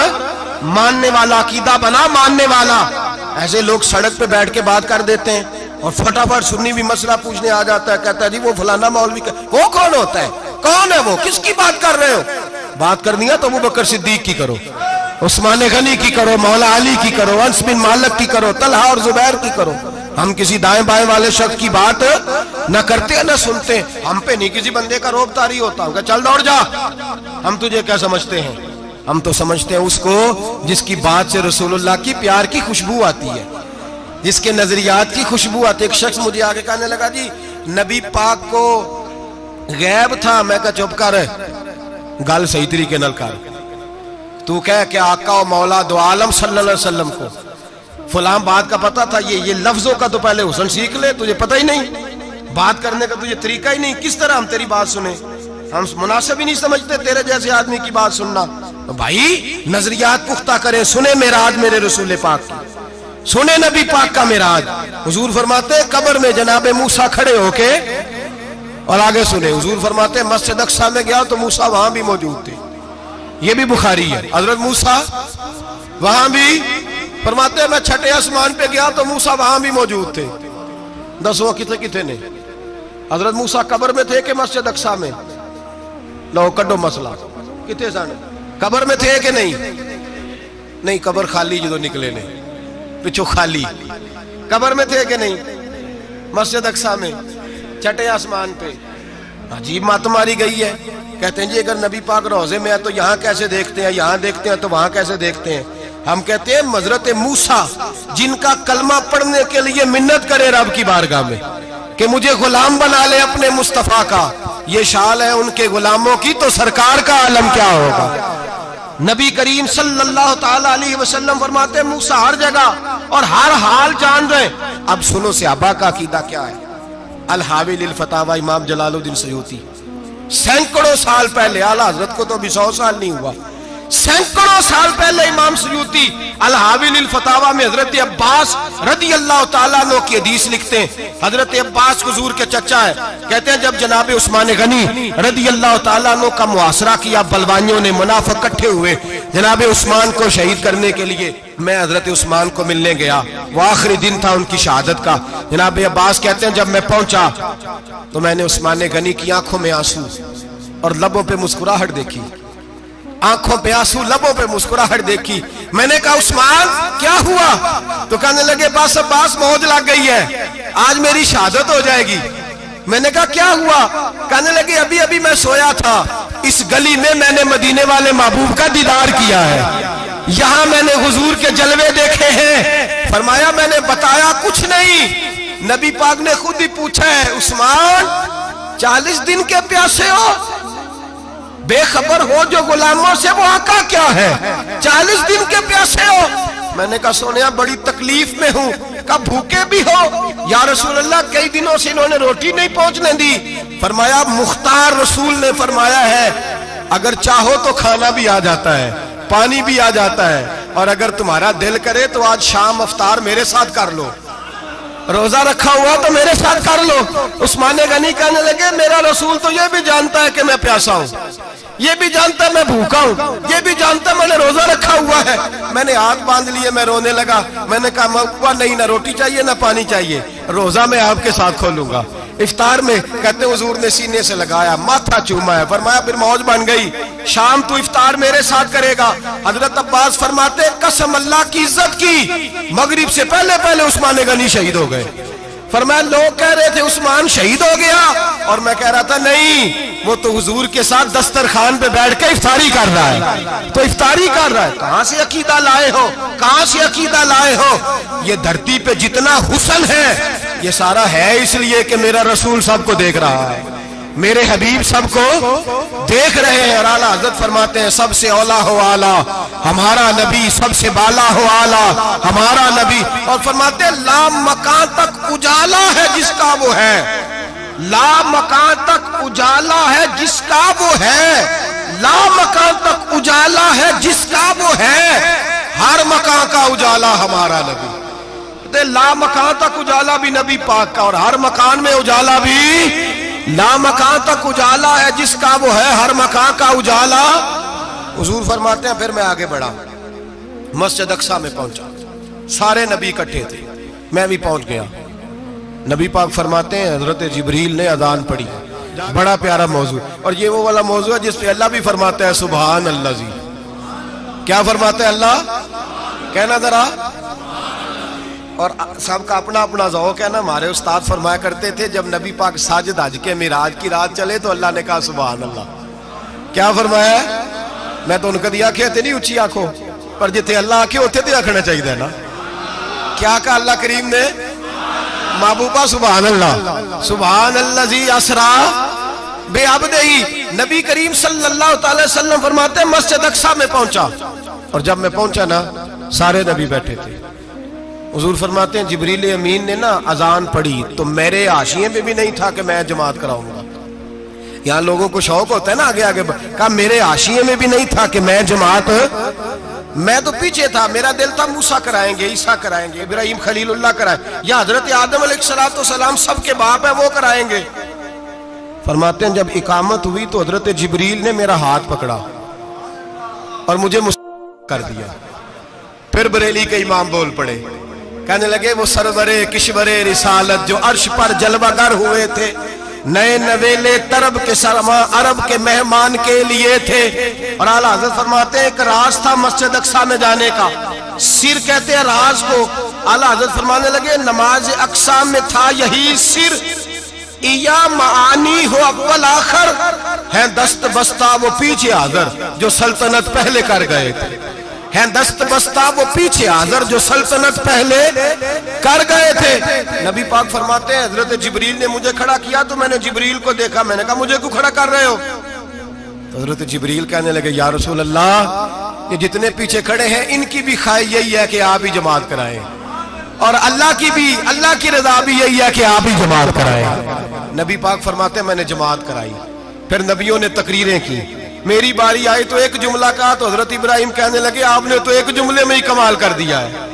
मानने वाला, अकीदा बना मानने वाला। ऐसे लोग सड़क पे बैठ के बात कर देते हैं और फटाफट सुन्नी भी मसला पूछने आ जाता है, कहता है, जी, वो फलाना मौलवी वो कौन होता है? कौन है वो? किसकी बात कर रहे हो? बात करनी है तो वो बकर सिद्दीक की करो, उस्मान गनी की करो, मौला अली की करो, अंस बिन मालक की करो, तलहा और जुबैर की करो। हम किसी दाएँ बाएँ वाले शख्स की बात न करते, न सुनते। हम पे नहीं किसी बंदे का रोब तारी होता होगा चल दौड़ जा। हम तुझे क्या समझते हैं? हम तो समझते हैं उसको जिसकी बात से रसूलुल्लाह की प्यार की खुशबू आती है। जिसके नजरियात की खुशबू आती है। एक शख्स मुझे आगे कहने लगा, जी, नबी पाक को गैब था, मैं कहा, चुप कर। गल सही तरीके कर। तू कह के आका मौला दो आलम वसल्लम को। फलाम बात का पता था, ये ये लफ्जों का तो पहले हुसन सीख ले, तुझे पता ही नहीं। बात करने का तुझे तरीका ही नहीं। किस तरह हम तेरी बात सुने? हम मुनासिब ही नहीं समझते, तेरे जैसे आदमी की बात सुनना। तो भाई, नजरियात पुख्ता करें, सुने मेराज मेरे रसूल पाक की। सुने नबी पाक का मेराज हुजूर फरमाते, कब्र में जनाबे मूसा खड़े होके और आगे सुने, हजूर फरमाते मस्जिद अक्सा में गया तो मूसा वहाँ भी मौजूद थे। ये भी बुखारी है। हज़रत मूसा वहाँ भी फरमाते मैं छठे आसमान पे गया तो मूसा वहाँ भी मौजूद थे। दसों कितने कितने ने? हज़रत मूसा कब्र में थे कि मस्जिद अक्सा में? लो कड्डो मसला। कितने सन कब्र में थे कि नहीं? नहीं, कब्र खाली जो निकले ने। पिछो खाली। कब्र में थे कि नहीं? मस्जिद अक्सा में। छठे आसमान पे। अजीब मात मारी गई है। कहते हैं जी, अगर नबी पाक रोज़े में है तो यहाँ कैसे देखते हैं, यहाँ देखते हैं तो वहाँ कैसे देखते हैं? हम कहते हैं मजरत मूसा, जिनका कलमा पढ़ने के लिए मिन्नत करे रब की बारगाह में, कि मुझे गुलाम बना ले अपने मुस्तफ़ा का। ये शाल है उनके गुलामों की तो सरकार का आलम क्या होगा? नबी करीम सल्लल्लाहु अलैहि वसल्लम फरमाते मूसा हर जगह और हर हाल जान रहे अब सुनो, सियाबा का अकीदा क्या है? अल हाविल फतावा इमाम जलालुद्दीन सयूती। सैकड़ों साल पहले, आला हज़रत को तो अभी सौ साल नहीं हुआ। सैकड़ों साल पहले इमाम सयूती अलहाविल फतावा में हज़रत अब्बास रदी अल्लाह तला की हदीस लिखते हैं। हज़रत अब्बास हजूर के चचा है। कहते हैं, जब जनाब उस्मान गनी रदी अल्लाह तला का मुआसरा किया, बलवानियों ने मुनाफ इकट्ठे हुए। जनाब उस्मान को शहीद करने के लिए मैं हज़रत उस्मान को मिलने गया। वो आखिरी दिन था उनकी शहादत का। जनाब अब्बास कहते हैं, जब मैं पहुँचा तो मैंने उस्मान गनी की आँखों में आँसू और लबों पर मुस्कुराहट देखी। आँखों पे आँसू, लबों पे मुस्कुराहट देखी। मैंने कहा, उस्मान, क्या हुआ? तो कहने लगे, बस अब्बास मौज लग गई है। आज मेरी शहादत हो जाएगी। मैंने कहा, क्या हुआ? कहने लगे, अभी अभी मैं सोया था। इस गली में मैंने मदीने वाले महबूब का दीदार किया है। यहाँ मैंने हुजूर के जलवे देखे हैं। फरमाया, मैंने बताया कुछ नहीं। नबी पाक ने खुद ही पूछा है, उस्मान, चालीस दिन के प्यासे हो? बेखबर हो जो गुलामों से वो आका क्या है? चालीस दिन के प्यासे हो। मैंने कहा सोनिया बड़ी तकलीफ़ में हूँ। कहा भूखे भी हो? या रसूल अल्लाह कई दिनों से इन्होंने रोटी नहीं पहुँचने दी। फरमाया, मुख्तार रसूल ने फरमाया है, अगर चाहो तो खाना भी आ जाता है, पानी भी आ जाता है, और अगर तुम्हारा दिल करे तो आज शाम अफ्तार मेरे साथ कर लो। रोजा रखा हुआ तो मेरे साथ कर लो। उस्मान गनी कहने लगे, मेरा रसूल तो ये भी जानता है कि मैं प्यासा हूँ। ये भी जानता है मैं भूखा हूँ। ये भी जानता मैंने रोजा रखा हुआ है। मैंने हाथ बाँध लिए, मैं रोने लगा। मैंने कहा, मौका नहीं, ना रोटी चाहिए, ना पानी चाहिए। रोजा मैं आपके साथ खोलूँगा। इफ्तार में कहते हजूर ने सीने से लगाया, माथा चूमा है फरमाया, फिर मौज बन गई। शाम तू इफ्तार मेरे साथ करेगा। हज़रत अब्बास फरमाते, कसम अल्लाह की इज़्ज़त की। मगरिब से पहले पहले उस्मान गनी शहीद हो गए। फरमाया, लोग कह रहे थे, उस्मान शहीद हो गया। और मैं कह रहा था, नहीं, वो तो हुजूर के साथ दस्तरखान पे बैठ के इफ्तारी कर रहा है। तो इफ्तारी कर रहा है। कहाँ से अकीदा लाए हो? कहाँ से अकीदा लाए हो? ये धरती पे जितना हुसन है, ये सारा है इसलिए कि मेरा रसूल सबको देख रहा है। मेरे हबीब सबको देख रहे हैं और आला हज़रत फरमाते हैं, सबसे ओला हो आला, हमारा नबी सबसे बाला हो आला, हमारा नबी। और फरमाते हैं ला मकान तक उजाला है जिसका वो है। ला मकान तक उजाला है जिसका वो है। ला मकान तक उजाला है जिसका वो है। हर मकान का उजाला हमारा नबी। ला मकान तक उजाला भी नबी पाक का और हर मकान में उजाला भी ला मकान तक उजाला है, जिसका वो है, हर मकान का उजाला। हजूर फरमाते हैं, फिर मैं आगे बढ़ा। मस्जिद अक्सा में पहुँचा। सारे नबी इकट्ठे थे। मैं भी पहुँच गया। नबी पाक फरमाते हैं, हज़रत जबरील ने अजान पढ़ी। बड़ा प्यारा मौजू। और ये वो वाला मौजू है जिसपे अल्लाह भी फरमाता है सुबहान अल्लाह जी। क्या फरमाते हैं अल्लाह? कहना जरा। और सबका अपना अपना जौक है ना। हमारे उस्ताद फरमाया करते थे, जब नबी पाक साजिद हज के मिराज की रात चले तो अल्लाह ने कहा सुबह अल्लाह क्या फरमाया मैं तो उनका दिया आखे नहीं उची आखो, पर जिथे अल्लाह आखे, उथे तो आखना चाहिए ना। क्या कहा अल्लाह करीम ने? महबूबा सुबह अल्लाह सुबह अल्लाह जी, असरा बेअबदही नबी करीम सल्लल्लाहु फरमाते मस्जिद अक्सा में पहुँचा। और जब मैं पहुँचा ना, सारे नबी बैठे थे। हजूर फरमाते हैं, जबरील अमीन ने ना अजान पढ़ी तो मेरे आशिए में भी नहीं था कि मैं जमात कराऊँगा। यहाँ लोगों को शौक होता है ना आगे आगे, कहा मेरे आशिए में भी नहीं था कि मैं जमात, मैं तो पीछे था, मेरा दिल था मूसा कराएँगे, ईसा कराएँगे, इब्राहिम खलीलुल्लाह कराए, या हज़रत आदम सलाम सबके बाप है, वो कराएँगे। फरमाते हैं, जब इकामत हुई तो हज़रत जबरील ने मेरा हाथ पकड़ा और मुझे कर दिया। फिर बरेली के इमाम बोल पड़े कहने लगे वो सरवरे, किशवरे, रिसालत, जो अर्श पर जलवागर हुए थे। नए नवेले तरब के सरमा, अरब के मेहमान के लिए थे। और आला हज़रत फरमाते, एक राज था मस्जिद अक्सा में जाने का। सिर कहते हैं राज को। आला हज़रत फरमाने लगे, नमाज़ अक्सा में था, यही सिर। इया मानी हो अव्वल आखर। है दस्त बस्ता वो पीछे हाजर, जो सल्तनत पहले कर गए थे। है दस्त बस्ता, वो पीछे हाजर जो सल्तनत पहले कर गए थे। नबी पाक फरमाते हैं, हज़रत जिब्रील ने मुझे खड़ा किया तो मैंने जिब्रील को देखा। मैंने कहा, मुझे क्यों खड़ा कर रहे हो? तो हज़रत जिब्रील कहने लगे, या रसूल अल्लाह ये जितने पीछे खड़े हैं, इनकी भी ख्वाहिश यही है कि आप ही जमात कराएँ। और अल्लाह की भी, अल्लाह की रजा भी यही है कि आप ही जमात कराएँ। नबी पाक फरमाते मैंने जमात कराई। फिर नबियों ने तकरीरें की। मेरी बारी आई तो एक जुमला कहा तो हज़रत इब्राहिम कहने लगे, आपने तो एक जुमले में ही कमाल कर दिया है।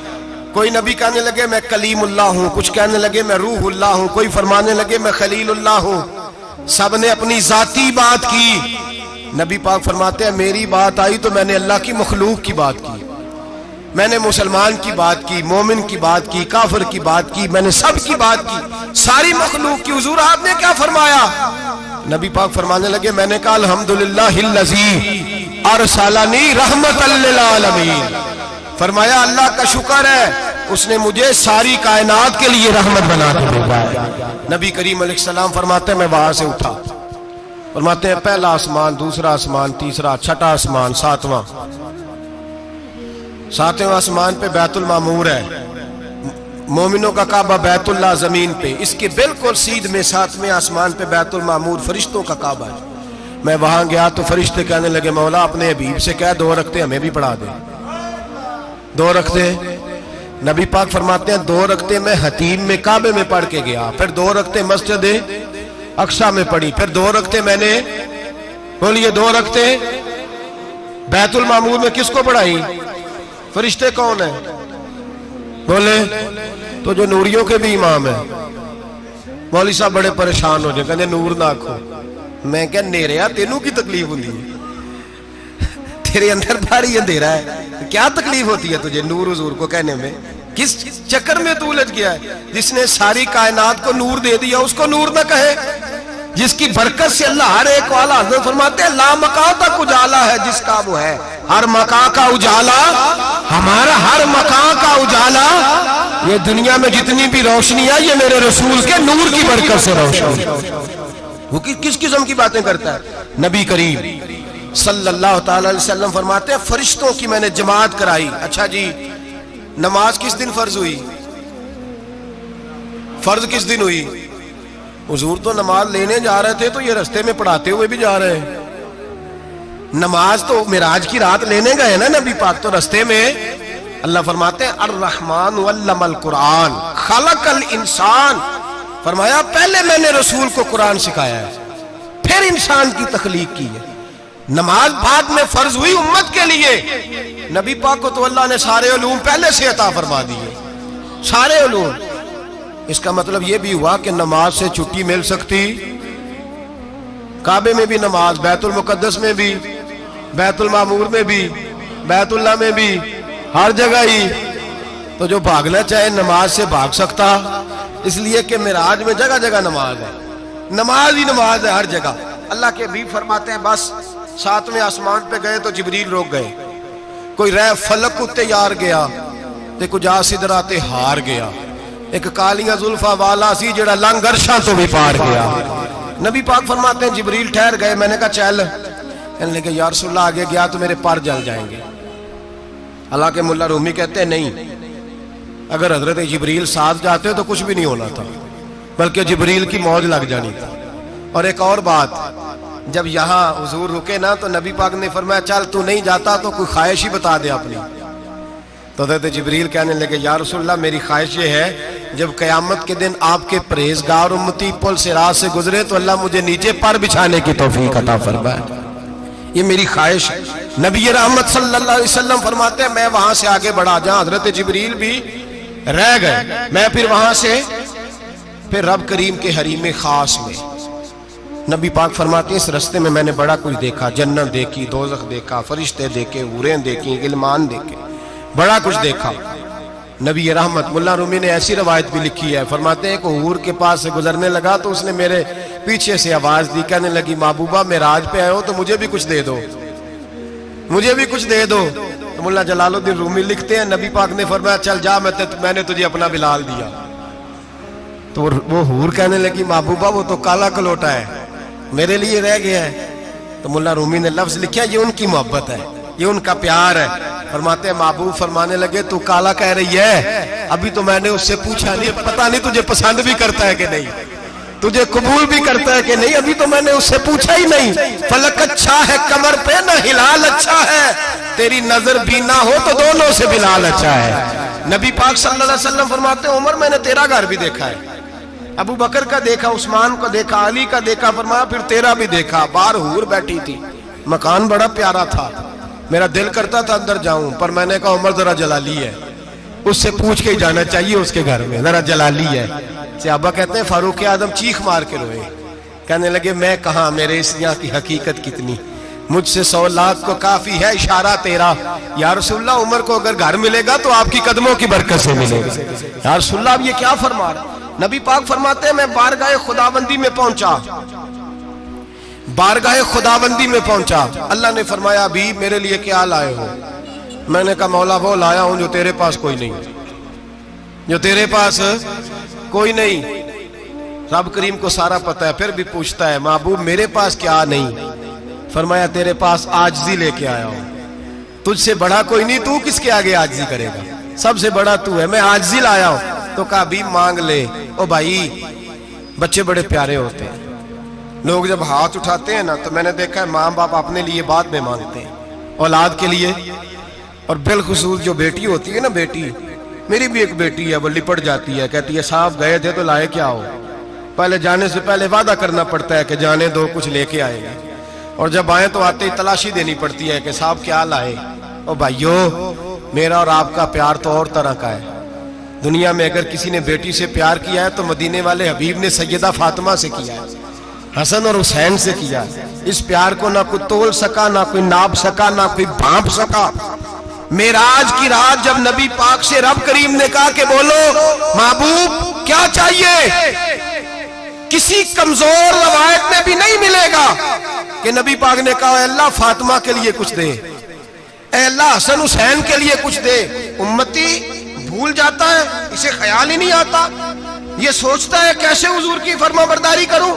कोई नबी कहने लगे, मैं कलीमुल्लाह हूँ। कुछ कहने लगे, मैं रूहुल्लाह हूँ। कोई फरमाने लगे, मैं खलीलुल्लाह हूँ। सबने अपनी जाती बात की। नबी पाक फरमाते हैं, मेरी बात आई तो मैंने अल्लाह की मखलूक की बात की। मैंने मुसलमान की बात की, मोमिन की बात की, काफिर की बात की, मैंने सब की बात की। सारी मखलूक की हजूर आपने क्या फरमाया? नबी पाक फरमाने लगे, मैंने कहा अल्हम्दुलिल्लाह अरसालानी रहमत फरमाया, अल्लाह का शुक्र है, उसने मुझे सारी कायनात के लिए रहमत बना के भेजा है। नबी करीम सलाम फरमाते, मैं वहाँ से उठा। फरमाते हैं, पहला आसमान, दूसरा आसमान, तीसरा, छठा आसमान, सातवां। सातवें आसमान पे बैतुल मामूर है। मोमिनों का काबा बैतुल्ला ज़मीन पे, इसके बिल्कुल सीध में साथ में आसमान पे बैतुल मामूर फरिश्तों का काबा है। मैं वहाँ गया तो फरिश्ते कहने लगे, मौला अपने हबीब से कह, दो रखते हमें भी पढ़ा दे। दो रखते। नबी पाक फरमाते हैं, दो रखते मैं हतीम में, काबे में पढ़ के गया। फिर दो रखते मस्जिद अक्सा में पढ़ी। फिर दो रखते मैंने, बोलिए दो रखते। बैतुल मामूर में किसको पढ़ाई? फरिश्ते कौन है? बोले तो जो नूरियों के भी इमाम है मौली साहब बड़े परेशान हो जाए, कहते नूर ना आखो। मैं क्या नेरिया तेनू की तकलीफ़ होती है? तेरे अंदर भारी अंधेरा है क्या तकलीफ़ होती है तुझे नूर हजूर को कहने में? किस चक्कर में तू उलझ गया है? जिसने सारी कायनात को नूर दे दिया, उसको नूर ना कहे। जिसकी बरकत से अल्लाह हर एक वाला हज़रत फरमाते हैं ला मका तक उजाला है जिसका वो है। हर मका का उजाला, हमारा हर मका का उजाला ये दुनिया में जितनी भी रोशनी है ये मेरे रसूल के नूर की बरकत से रोशनी। वो कि, किस किस्म की बातें करता है? नबी करीम सल्लल्लाहु अलैहि वसल्लम फरमाते हैं फरिश्तों की मैंने जमात कराई। अच्छा जी नमाज़ किस दिन फ़र्ज़ हुई? फ़र्ज़ किस दिन हुई? हजूर तो नमाज़ लेने जा रहे थे तो ये रस्ते में पढ़ाते हुए भी जा रहे हैं। नमाज़ तो मिराज की रात लेने गए ना नबी पाक तो रस्ते में अल्लाह फरमाते हैं, अर्रहमान कुरान, खलकल इंसान। फरमाया, पहले मैंने रसूल को कुरान सिखाया फिर इंसान की तखलीक की है। नमाज़ बाद में फ़र्ज़ हुई उम्मत के लिए। नबी पाक को तो अल्लाह ने सारे उलूम पहले से अता फरमा दिए। सारे उलूम। इसका मतलब यह भी हुआ कि नमाज़ से छुट्टी मिल सकती, काबे में भी नमाज़, बैतुल मुकद्दस में भी, बैतुल मामूर में भी, बैतुल्ला में भी हर जगह ही। तो जो भागना चाहे नमाज़ से भाग सकता, इसलिए कि मिराज में जगह जगह नमाज़ है। नमाज़ ही नमाज़ है हर जगह। अल्लाह के भी फरमाते हैं, बस सातवें आसमान पे गए तो जबरील रोक गए। कोई रह फलक उत्ते यार गया, ते कुछ सिदरा ते हार गया। एक कालिया जुल्फा वाला सी जड़ा लंग अरशा तो भी पार गया। नबी पाक फरमाते हैं, जबरील ठहर गए। मैंने कहा, चल। कहने लगे, यार सुल्ला आगे गया तो मेरे पर जल जाएँगे। हालाँकि मुल्ला रूमी कहते हैं, नहीं, अगर हज़रत जबरील साथ जाते तो कुछ भी नहीं होना था, बल्कि जबरील की मौज लग जानी थी। और एक और बात, जब यहाँ हजूर रुके ना तो नबी पाक ने फरमाया, चल, तू नहीं जाता तो कोई ख्वाहिश ही बता दे अपनी। तो हज़रत जबरील कहने लगे, या रसुल्ला मेरी ख्वाहिश ये है, जब कयामत के दिन आपके परहेजगार उम्मती पुल से रात से गुजरे तो अल्लाह मुझे नीचे पर बिछाने की तोफीक अता फरमाए। ये मेरी ख्वाहिश है। नबी रहमत सल्लल्लाहु अलैहि वसल्लम फरमाते हैं, मैं वहाँ से आगे बढ़ा जहाँ हज़रत जबरील भी रह गए। मैं फिर वहाँ से, फिर रब करीम के हरीम खास में। नबी पाक फरमाते इस रस्ते में मैंने बड़ा कुछ देखा। जन्नत देखी, दोजख देखा, फरिश्ते देखे, उरें देखी गिलमान देखे। बड़ा कुछ देखा। नबी रहमत, मुल्ला रूमी ने ऐसी रवायत भी लिखी है। फरमाते हैं, एक हूर के पास से गुजरने लगा तो उसने मेरे पीछे से आवाज़ दी, कहने लगी, महबूबा, मैं राज पे आया तो मुझे भी कुछ दे दो। मुझे भी कुछ दे दो। तो मुल्ला जलालुद्दीन रूमी लिखते हैं, नबी पाक ने फरमाया, चल जा, मैं मैंने तुझे अपना बिलाल दिया। तो वो हूर कहने लगी, महबूबा, वो तो काला कलोटा है, मेरे लिए रह गया है। तो मुल्ला रूमी ने लफ्ज लिखा, ये उनकी मोहब्बत है, ये उनका प्यार है। फरमाते महबूब फरमाने लगे, तू काला कह रही है, अभी तो मैंने उससे पूछा नहीं, पता नहीं तुझे पसंद भी करता है कि नहीं। तुझे कबूल भी करता है कि नहीं, अभी तो मैंने उससे पूछा ही नहीं। फलक अच्छा है, कमर पे ना हिलाल अच्छा है। तेरी नज़र भी ना हो तो दोनों से बिलाल अच्छा है। नबी पाक सल्लल्लाहु फरमाते, उमर मैंने तेरा घर भी देखा है। अबू बकर का देखा, उस्मान को देखा, अली का देखा, फरमाया, फिर तेरा भी देखा। बाहर हूर बैठी थी। मकान बड़ा प्यारा था। मेरा दिल करता था अंदर जाऊँ, पर मैंने कहा, उमर जरा जलाली है। उससे पूछ के जाना चाहिए उसके घर में। जरा जलाली है। सियाबा कहते हैं, फारूक आदम चीख मार के रोए। कहने लगे, मैं कहा? मेरे इस यहाँ की हकीकत कितनी? मुझसे सौ लाख को काफ़ी है इशारा तेरा। यार रसुल्ला उमर को अगर घर मिलेगा तो आपकी कदमों की बरकत से मिलेगा। यार रसुल्ला अब ये क्या फरमा रहा नबी पाक फरमाते हैं, मैं बारगाह खुदाबंदी में पहुँचा। बारगाह खुदाबंदी में पहुँचा। अल्लाह ने फरमाया, अभी मेरे लिए क्या लाए हो? मैंने कहा, मौला वो लाया हूँ जो तेरे पास कोई नहीं जो तेरे पास कोई नहीं। रब करीम को सारा पता है, फिर भी पूछता है, महबूब, मेरे पास क्या नहीं? फरमाया, तेरे पास आजजी लेके आया हूँ। तुझसे बड़ा कोई नहीं, तू किसके आगे आजजी करेगा? सबसे बड़ा तू है, मैं आजजी लाया हूँ। तो कहा भी मांग ले। ओ भाई, बच्चे बड़े प्यारे होते हैं। लोग जब हाथ उठाते हैं ना तो मैंने देखा है माँ बाप अपने लिए बाद में मांगते हैं, औलाद के लिए। और बिलखसूस जो बेटी होती है ना, बेटी मेरी भी एक बेटी है, वो लिपट जाती है, कहती है, साहब, गए थे तो लाए क्या हो? पहले जाने से पहले वादा करना पड़ता है कि जाने दो, कुछ लेके आएँगे और जब आए तो आते ही तलाशी देनी पड़ती है कि, साहब, क्या लाए? ओ भाइयों, मेरा और आपका प्यार तो और तरह का है। दुनिया में अगर किसी ने बेटी से प्यार किया है तो मदीने वाले हबीब ने सैदा फातिमा से किया है, हसन और हुसैन से किया इस प्यार को ना कोई तोल सका, ना कोई नाप सका, ना कोई भाप सका। मेराज की रात जब नबी पाक से रब करीम ने कहा कि बोलो, महबूब, क्या चाहिए? किसी कमज़ोर रवायत में भी नहीं मिलेगा कि नबी पाक ने कहा अल्लाह फातिमा के लिए कुछ दे अल्लाह हसन हुसैन के लिए कुछ दे। उम्मती भूल जाता है, इसे ख्याल ही नहीं आता। ये सोचता है, कैसे हुजूर की फर्मा बरदारी करूँ?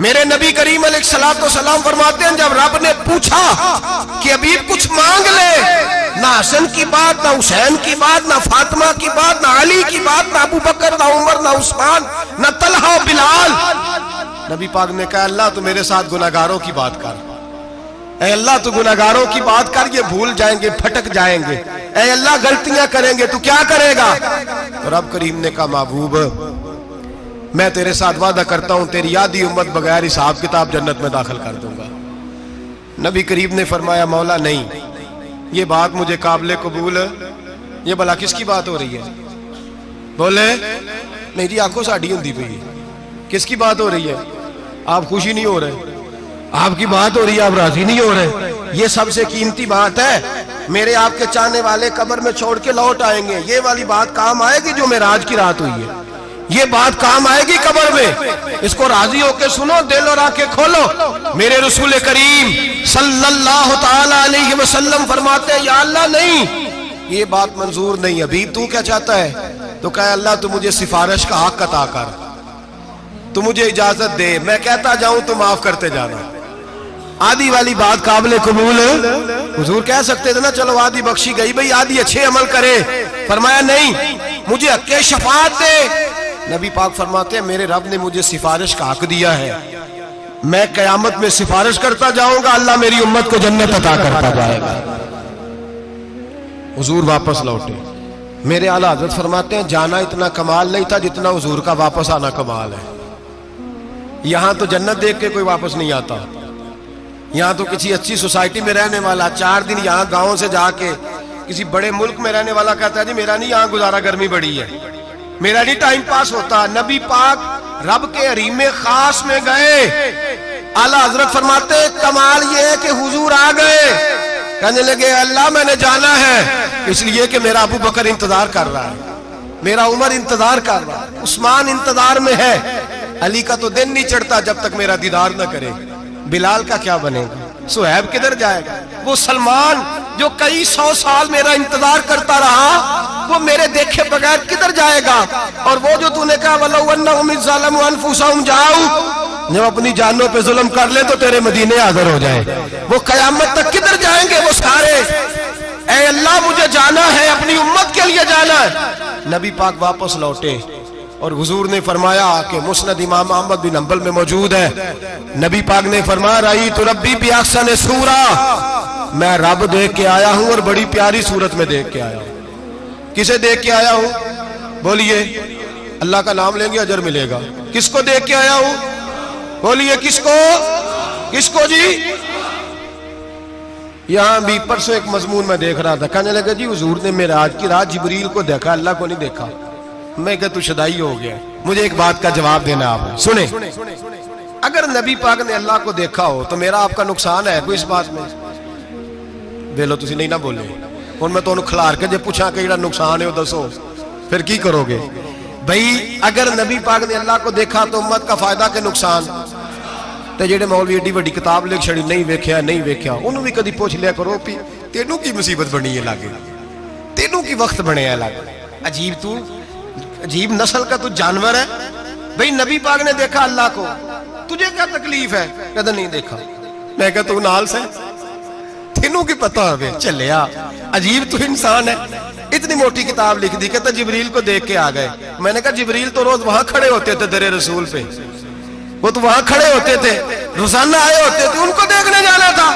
मेरे नबी करीम सलाम फरमाते हैं, जब रब ने पूछा कि अभी कुछ मांग ले, ना हसन की बात, ना हुसैन की बात, ना फातिमा की बात, ना अली की बात, ना अबू बकर, ना उमर, ना उस्मान, ना तलहा, बिलाल। नबी पाक ने कहा, अल्लाह तो मेरे साथ गुनागारों की बात कर। अल्लाह तो गुनागारों की बात कर, ये भूल जाएँगे, फटक जाएँगे। अल्लाह गलतियाँ करेंगे, तू क्या करेगा? तो रब करीम ने कहा, महबूब मैं तेरे साथ वादा करता हूँ, तेरी यादी उम्मत बगैर हिसाब किताब जन्नत में दाखिल कर दूँगा। नबी करीब ने फरमाया, मौला, नहीं, ये बात मुझे काबिल कबूल ये भला किसकी बात हो रही है? बोले, मेरी आँखों साड़ी होंगी पी किसकी बात हो रही है? आप खुशी नहीं हो रहे। आपकी बात हो रही है, आप राज़ी नहीं हो रहे। ये सबसे कीमती बात है। मेरे आपके चाहने वाले कब्र में छोड़ के लौट आएँगे। ये वाली बात काम आएगी जो मेराज की रात हुई है। ये बात काम आएगी कबर में। इसको राज़ी होके सुनो, दिल और आँखें खोलो। मेरे रसूल करीम सल्लल्लाहु अलैहि वसल्लम फरमाते या अल्लाह नहीं, ये बात मंजूर नहीं। अभी तू क्या चाहता है? तो कहे, अल्लाह तू मुझे सिफारिश का हक अता कर। तू मुझे इजाज़त दे। मैं कहता जाऊँ तो माफ़ करते जाना। आदि वाली बात काबिल कबूल। हुजूर कह सकते थे ना, चलो आदि बख्शी गई, भाई आदि अच्छे अमल करे। फरमाया, नहीं, मुझे हक्के शफात दे। नबी पाक फरमाते हैं, मेरे रब ने मुझे सिफारिश का हक दिया है। मैं कयामत में सिफारिश करता जाऊँगा, अल्लाह मेरी उम्मत को जन्नत अता करता जाएगा। हुजूर वापस लौटे। मेरे आला हज़रत फरमाते हैं, जाना इतना कमाल नहीं था जितना हुजूर का वापस आना कमाल है। यहाँ तो जन्नत देख के कोई वापस नहीं आता। यहाँ तो किसी अच्छी सोसाइटी में रहने वाला, चार दिन यहाँ गाँव से जाके किसी बड़े मुल्क में रहने वाला कहता है, जी, मेरा नहीं, यहाँ गुजारा गर्मी बड़ी है। मेरा नहीं टाइम पास होता। नबी पाक रब के हरीम खास में गए। आला हज़रत फरमाते, कमाल ये है कि हुजूर आ गए। कहने लगे, अल्लाह मैंने जाना है। इसलिए कि मेरा अबू बकर इंतज़ार कर रहा है। मेरा उमर इंतज़ार कर रहा है। उस्मान इंतज़ार में है। अली का तो दिन नहीं चढ़ता जब तक मेरा दीदार न करे। बिलाल का क्या बनेगा? सुहैब किधर जाएगा? वो सलमान, जो कई सौ साल मेरा इंतज़ार करता रहा वो मेरे देखे बगैर किधर जाएगा? और वो जो तूने कहा जाऊ जब अपनी जानों पे जुल्म कर ले तो तेरे मदीने हाजिर हो जाए। वो कयामत तक किधर जाएँगे वो सारे? अल्लाह, मुझे जाना है, अपनी उम्मत के लिए जाना है। नबी पाक वापस लौटे और हुजूर ने फरमाया कि मुस्नद इमाम अहमद बिन हम्बल में मौजूद है। नबी पाक ने फरमाया रही तो रबी भी अक्सन सूरा। मैं रब देख के आया हूँ और बड़ी प्यारी सूरत में देख के आया हूँ। किसे देख के आया हूँ? बोलिए, अल्लाह का नाम लेंगे, अजर मिलेगा। किसको देख के आया हूँ? बोलिए, किसको? किसको जी? यहाँ भी परसों एक मजमून में देख रहा था। कहने लगा, जी, हजूर ने मेरा, आज की रात जबरील को देखा, अल्लाह को नहीं देखा। मैं क्या तू शदाई हो गया। मुझे एक बात का जवाब देना आप। सुने, अगर नबी पाक ने अल्लाह को देखा हो तो मेरा आपका नुकसान है, कोई इस बात में? बेलो तुम नहीं ना बोले। हूँ मैं तो खिलार के जो पूछा कि जो नुकसान है दसो फिर की करोगे? भाई, अगर नबी पाक ने अल्लाह को देखा तो उम्मत का फ़ायदा के नुकसान। तो जेडे मौलवी एडी वीडी किताब लिख छड़ी, नहीं वेख्या नहीं वेख्या भी कभी पूछ लिया करो भी, तेनू की मुसीबत बनी है लागे तेनू की वक्त बने लागे अजीब तू, अजीब नस्ल का तू जानवर है। भाई, नबी पाक ने देखा अल्लाह को, तुझे क्या तकलीफ़ है? कहता नहीं देखा। मैं क्या तू नाल से तेनू की पता हो चलिया। अजीब तू इंसान है। इतनी मोटी किताब लिख दी कहता जबरील को देख के आ गए। मैंने कहा, जिबरील तो रोज वहाँ खड़े होते थे दरे रसूल पे। वो तो वहाँ खड़े होते थे। रोज़ाना आए होते थे। उनको देखने जाना था।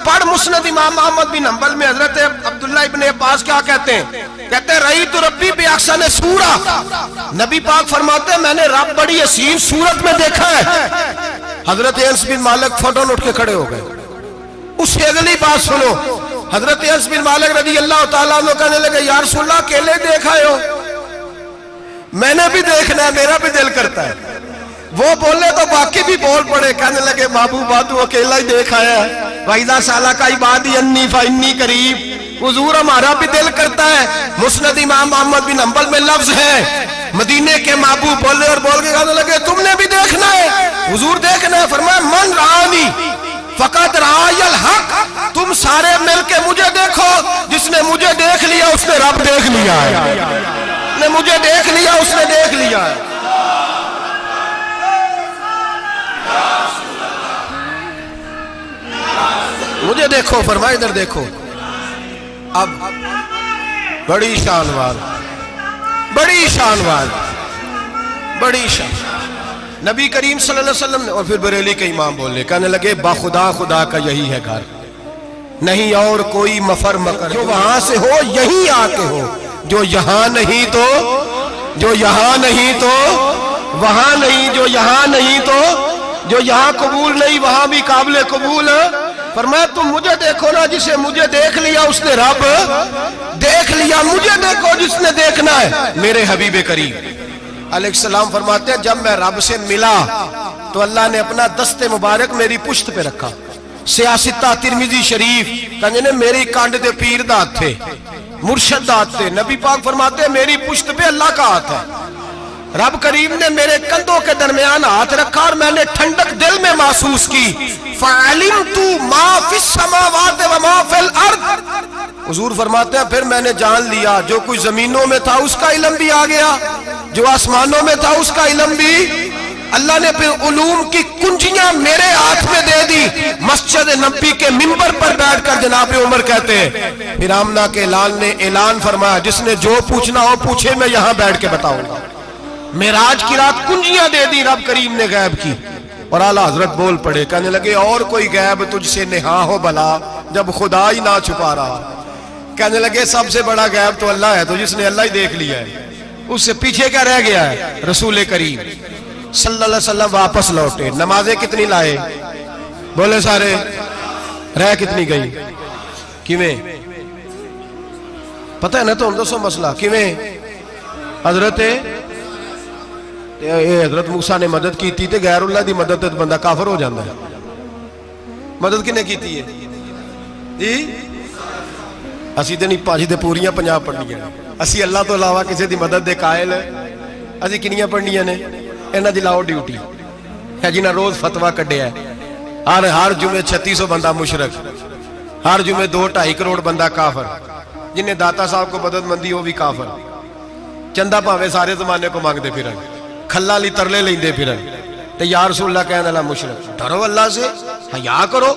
पढ़ मुस्नद इमाम मोहम्मद बिन हम्बल में हज़रत अब्दुल्ला इब्ने अब्बास क्या कहते हैं? कहते हैं रही तो रब्बी बेअक्सा ने सूरा। नबी पाक फरमाते मैंने रब बड़ी हसीन सूरत में देखा है। हज़रत अंस बिन मालिक फटोन उठ के खड़े हो गए। उससे अगली बात सुनो। हज़रत अंस मालिक रज़ी अल्लाह तआला कहने लगे, यार सुल्ला अकेले देखा हो? मैंने भी देखना है, मेरा भी दिल करता है। वो बोले तो बाकी भी बोल पड़े। कहने लगे, बाबू बातू अकेला ही देख आया वाइदा साला का इबादी अन्नी फाइन्नी करीब। हुजूर हमारा भी दिल करता है। मुस्नद इमाम मोहम्मद बिन अंबल में लफ्ज है। मदीने के महबूब बोले और बोल के कहने लगे, तुमने भी देखना है। हुजूर देखना है। फरमाया, मन रानी फकत रायल हक। तुम सारे मिल के मुझे देखो, जिसने मुझे देख लिया, उसने रब देख लिया है। ने मुझे देख लिया, उसने देख लिया है। मुझे देखो फरमा इधर देखो। अब बड़ी शानवार बड़ी शानवार, बड़ी शान नबी करीम सल्लल्लाहु अलैहि वसल्लम ने और फिर बरेली के इमाम बोले कहने लगे बाखुदा खुदा का यही है घर। नहीं और कोई मफर मकर जो वहाँ से हो, यही आके हो। जो यहाँ नहीं तो जो यहाँ नहीं तो वहाँ नहीं, जो यहाँ नहीं तो जो यहाँ कबूल नहीं, वहाँ भी काबिल कबूल। पर मैं तुम मुझे देखो ना, जिसे मुझे देख लिया उसने रब। देख लिया, मुझे देखो जिसने देखना है। मेरे हबीब करीब अलैहिस्सलाम फरमाते हैं, जब मैं रब से मिला तो अल्लाह ने अपना दस्ते मुबारक मेरी पुश्त पे रखा। सियासिता तिरमिजी शरीफ कहते ने, मेरी कांड दे पीर का हाथ है मुर्शद का हाथ है नबी पाक फरमाते हैं, मेरी पुश्त पे अल्लाह का हाथ है। रब करीम ने मेरे कंधों के दरमियान हाथ रखा और मैंने ठंडक दिल में महसूस की। फालिम तू व माफिल अर्द। हुजूर फरमाते हैं, फिर मैंने जान लिया, जो कुछ जमीनों में था उसका इलम भी आ गया, जो आसमानों में था उसका इलम भी। अल्लाह ने फिर उलूम की कुंजियाँ मेरे हाथ में दे दी। मस्जिद नबी के मिंबर पर बैठकर जनाब उमर कहते हैं, फिर आमना के लाल ने ऐलान फरमाया, जिसने जो पूछना हो पूछे, मैं यहाँ बैठ के बताऊँगा। मेराज की रात कुंजियाँ दे दी रब करीम ने गैब की। और आला हज़रत बोल पड़े, कहने लगे, और कोई गैब तुझसे नेहा हो भला, जब खुदा ही ना छुपा रहा। कहने लगे, सबसे बड़ा गैब तो अल्लाह है तो जिसने अल्लाह ही देख लिया है। उससे पीछे क्या रह गया है? रसूल करीम। अलैहि वापस लौटे। नमाजें कितनी लाए? बोले, सारे, रह कितनी गई? किवें? पता है ना तो हम दसो मसला, किवें? हज़रत हजरत मूसा ने मदद की थी गैरुल्ला की मदद बंदा काफर हो जाता है मदद किने की है जी ਅਸੀਂ ਤੇ ਨਹੀਂ ਭਾਜੀ ਤੇ ਪੂਰੀਆਂ ਪੰਜਾਬ ਪੜ੍ਹਨੀਆਂ ਅਸੀਂ ਅੱਲਾ ਤੋਂ ਇਲਾਵਾ ਕਿਸੇ ਦੀ ਮਦਦ ਦੇ ਕਾਇਲ ਅਸੀਂ ਕਿੰਨੀਆਂ ਪੜ੍ਹਨੀਆਂ ਨੇ ਇਹਨਾਂ ਦੀ ਲਾਓ ਡਿਊਟੀ ਹੈ ਜਿਨ੍ਹਾਂ ਰੋਜ਼ ਫਤਵਾ ਕੱਢਿਆ ਹਰ ਹਰ ਜੁਮੇ 3600 ਬੰਦਾ ਮੁਸ਼ਰਕ ਹਰ ਜੁਮੇ 2 2.5 ਕਰੋੜ ਬੰਦਾ ਕਾਫਰ ਜਿਨੇ ਦਾਤਾ ਸਾਹਿਬ ਕੋ ਮਦਦਮੰਦੀ ਉਹ ਵੀ ਕਾਫਰ ਚੰਦਾ ਭਾਵੇਂ ਸਾਰੇ ਜ਼ਮਾਨੇ ਕੋ ਮੰਗਦੇ ਫਿਰਨ खला ली तरले लेंदे फिर तो यार रसूल्ला कहने वाला मुशरक डरो अल्लाह से हया करो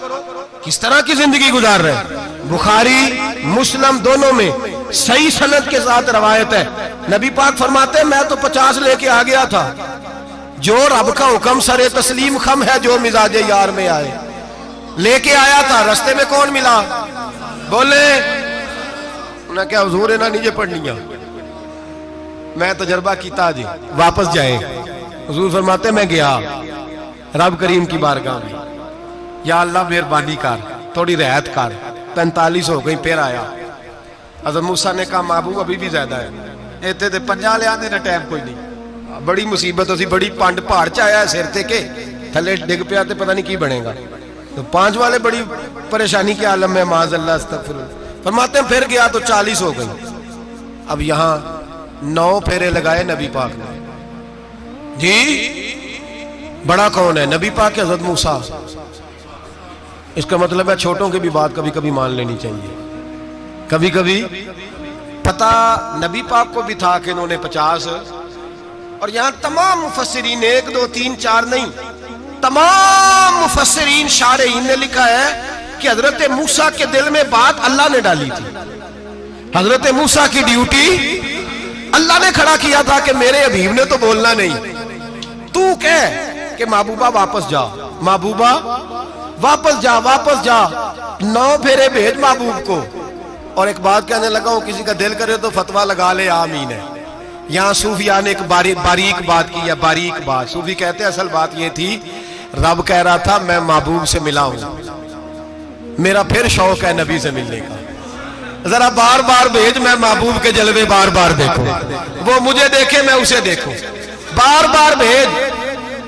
किस तरह की जिंदगी गुजार रहे बुखारी मुस्लिम दोनों में सही सनत के साथ रवायत है नबी पाक फरमाते हैं मैं तो पचास लेके आ गया था जो रब का हुक्म सरे तस्लीम खम है जो मिजाज यार में आए लेके आया था रस्ते में कौन मिला बोले उन्हें क्या हजूर है ना नीचे पढ़निया मैं तजर्बा किया जी। वापस जाए। हजूर फरमाते, मैं गया रब करीम की बारगाह में। या अल्लाह, मेहरबानी कर। थोड़ी राहत कर। पैंतालीस हो गई, फिर आया। अजर मूसा ने कहा माबू अभी भी ज़्यादा है। इतने तो पंजा लिया ने टाइम कोई नहीं। बड़ी मुसीबत अभी बड़ी पंड पहाड़ च आया सिर ते के। थले डिग पिया तो पता नहीं की बनेगा। तो पाँच वाले बड़ी परेशानी के आलम है, माज अल्लाह फरमाते फिर गया तो चालीस हो गई। अब यहाँ नौ फेरे लगाए नबी पाक ने। जी, बड़ा कौन है? नबी पाक हज़रत मूसा? इसका मतलब है छोटों की भी बात कभी कभी मान लेनी चाहिए। कभी कभी पता नबी पाक को भी था कि इन्होंने पचास, और यहाँ तमाम मुफसरीन एक, दो, तीन, चार नहीं, तमाम मुफसरीन शारहीन ने लिखा है कि हज़रत मूसा के दिल में बात अल्लाह ने डाली थी। हज़रत मूसा की ड्यूटी अल्लाह ने खड़ा किया था कि मेरे हबीब ने तो बोलना नहीं। तू कह कि महबूबा वापस जा। महबूबा वापस जा वापस जा। नौ फेरे भेज महबूब को। और एक बात कहने लगा हूँ किसी का दिल करे तो फतवा लगा ले आमीन है। यहाँ सूफिया ने एक बारी, बारीक बात की है बारीक बात। सूफी कहते हैं असल बात यह थी रब कह रहा था मैं महबूब से मिला हूँ। मेरा फिर शौक है नबी से मिलने का। जरा बार बार भेज, मैं महबूब के जलवे बार बार देखूँ। वो मुझे देखे, मैं उसे देखूँ। बार बार भेज।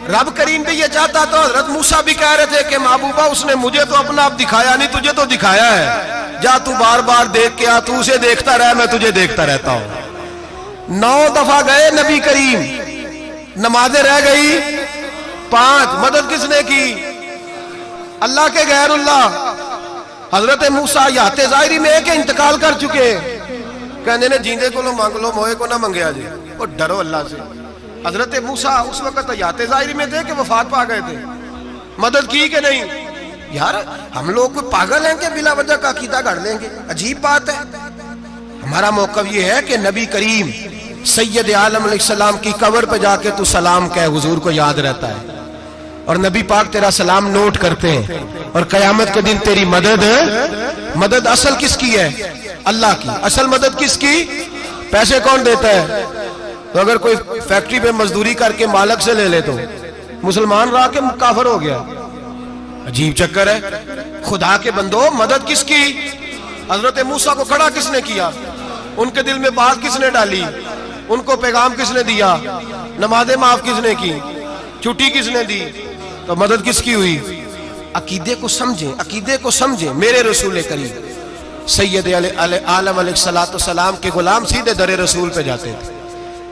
रब करीम भी ये चाहता तो हज़रत मूसा भी कह रहे थे कि महबूबा, उसने मुझे तो अपना आप दिखाया नहीं, तुझे तो दिखाया है। जा तू बार बार देख के आ, तू उसे देखता रह, मैं तुझे देखता रहता हूँ। नौ दफ़ा गए नबी करीम। नमाजें रह गई। पाँच, मदद किसने की? अल्लाह के गैरुल्लाह। हज़रत मूसा याते जाहिरी में के इंतकाल कर चुके कहने ने जींदे को मंग लो, मोए को ना मंगया जी। वो डरो अल्लाह से। हज़रत मूसा उस वक्त याते जाहिरी में थे कि वफात पा गए थे। मदद की कि नहीं? यार, हम लोग कोई पागल हैं कि बिला वजह का अकीदा गढ़ लेंगे? अजीब बात है। हमारा मौकव ये है कि नबी करीम सैयद आलम सलाम की कबर पर जाके तू सलाम कह, हुजूर को याद रहता है। और नबी पाक तेरा सलाम नोट करते हैं। और कयामत के दिन तेरी मदद मदद असल किसकी है? अल्लाह की। असल मदद किसकी? पैसे कौन देता है? तो अगर कोई फैक्ट्री पे मजदूरी करके मालक से ले ले तो। मुसलमान रहा के काफर हो गया। अजीब चक्कर है। खुदा के बंदो, मदद किसकी? हज़रत मूसा को खड़ा किसने किया? उनके दिल में बात किसने डाली? उनको पैगाम किसने दिया? नमाजे माफ़ किसने की? छुट्टी किसने दी? तो मदद किसकी हुई? अकीदे को समझे, अकीदे को समझे, मेरे रसूल करीब सैयद आलम सलाम के गुलाम सीधे दर रसूल पे जाते थे।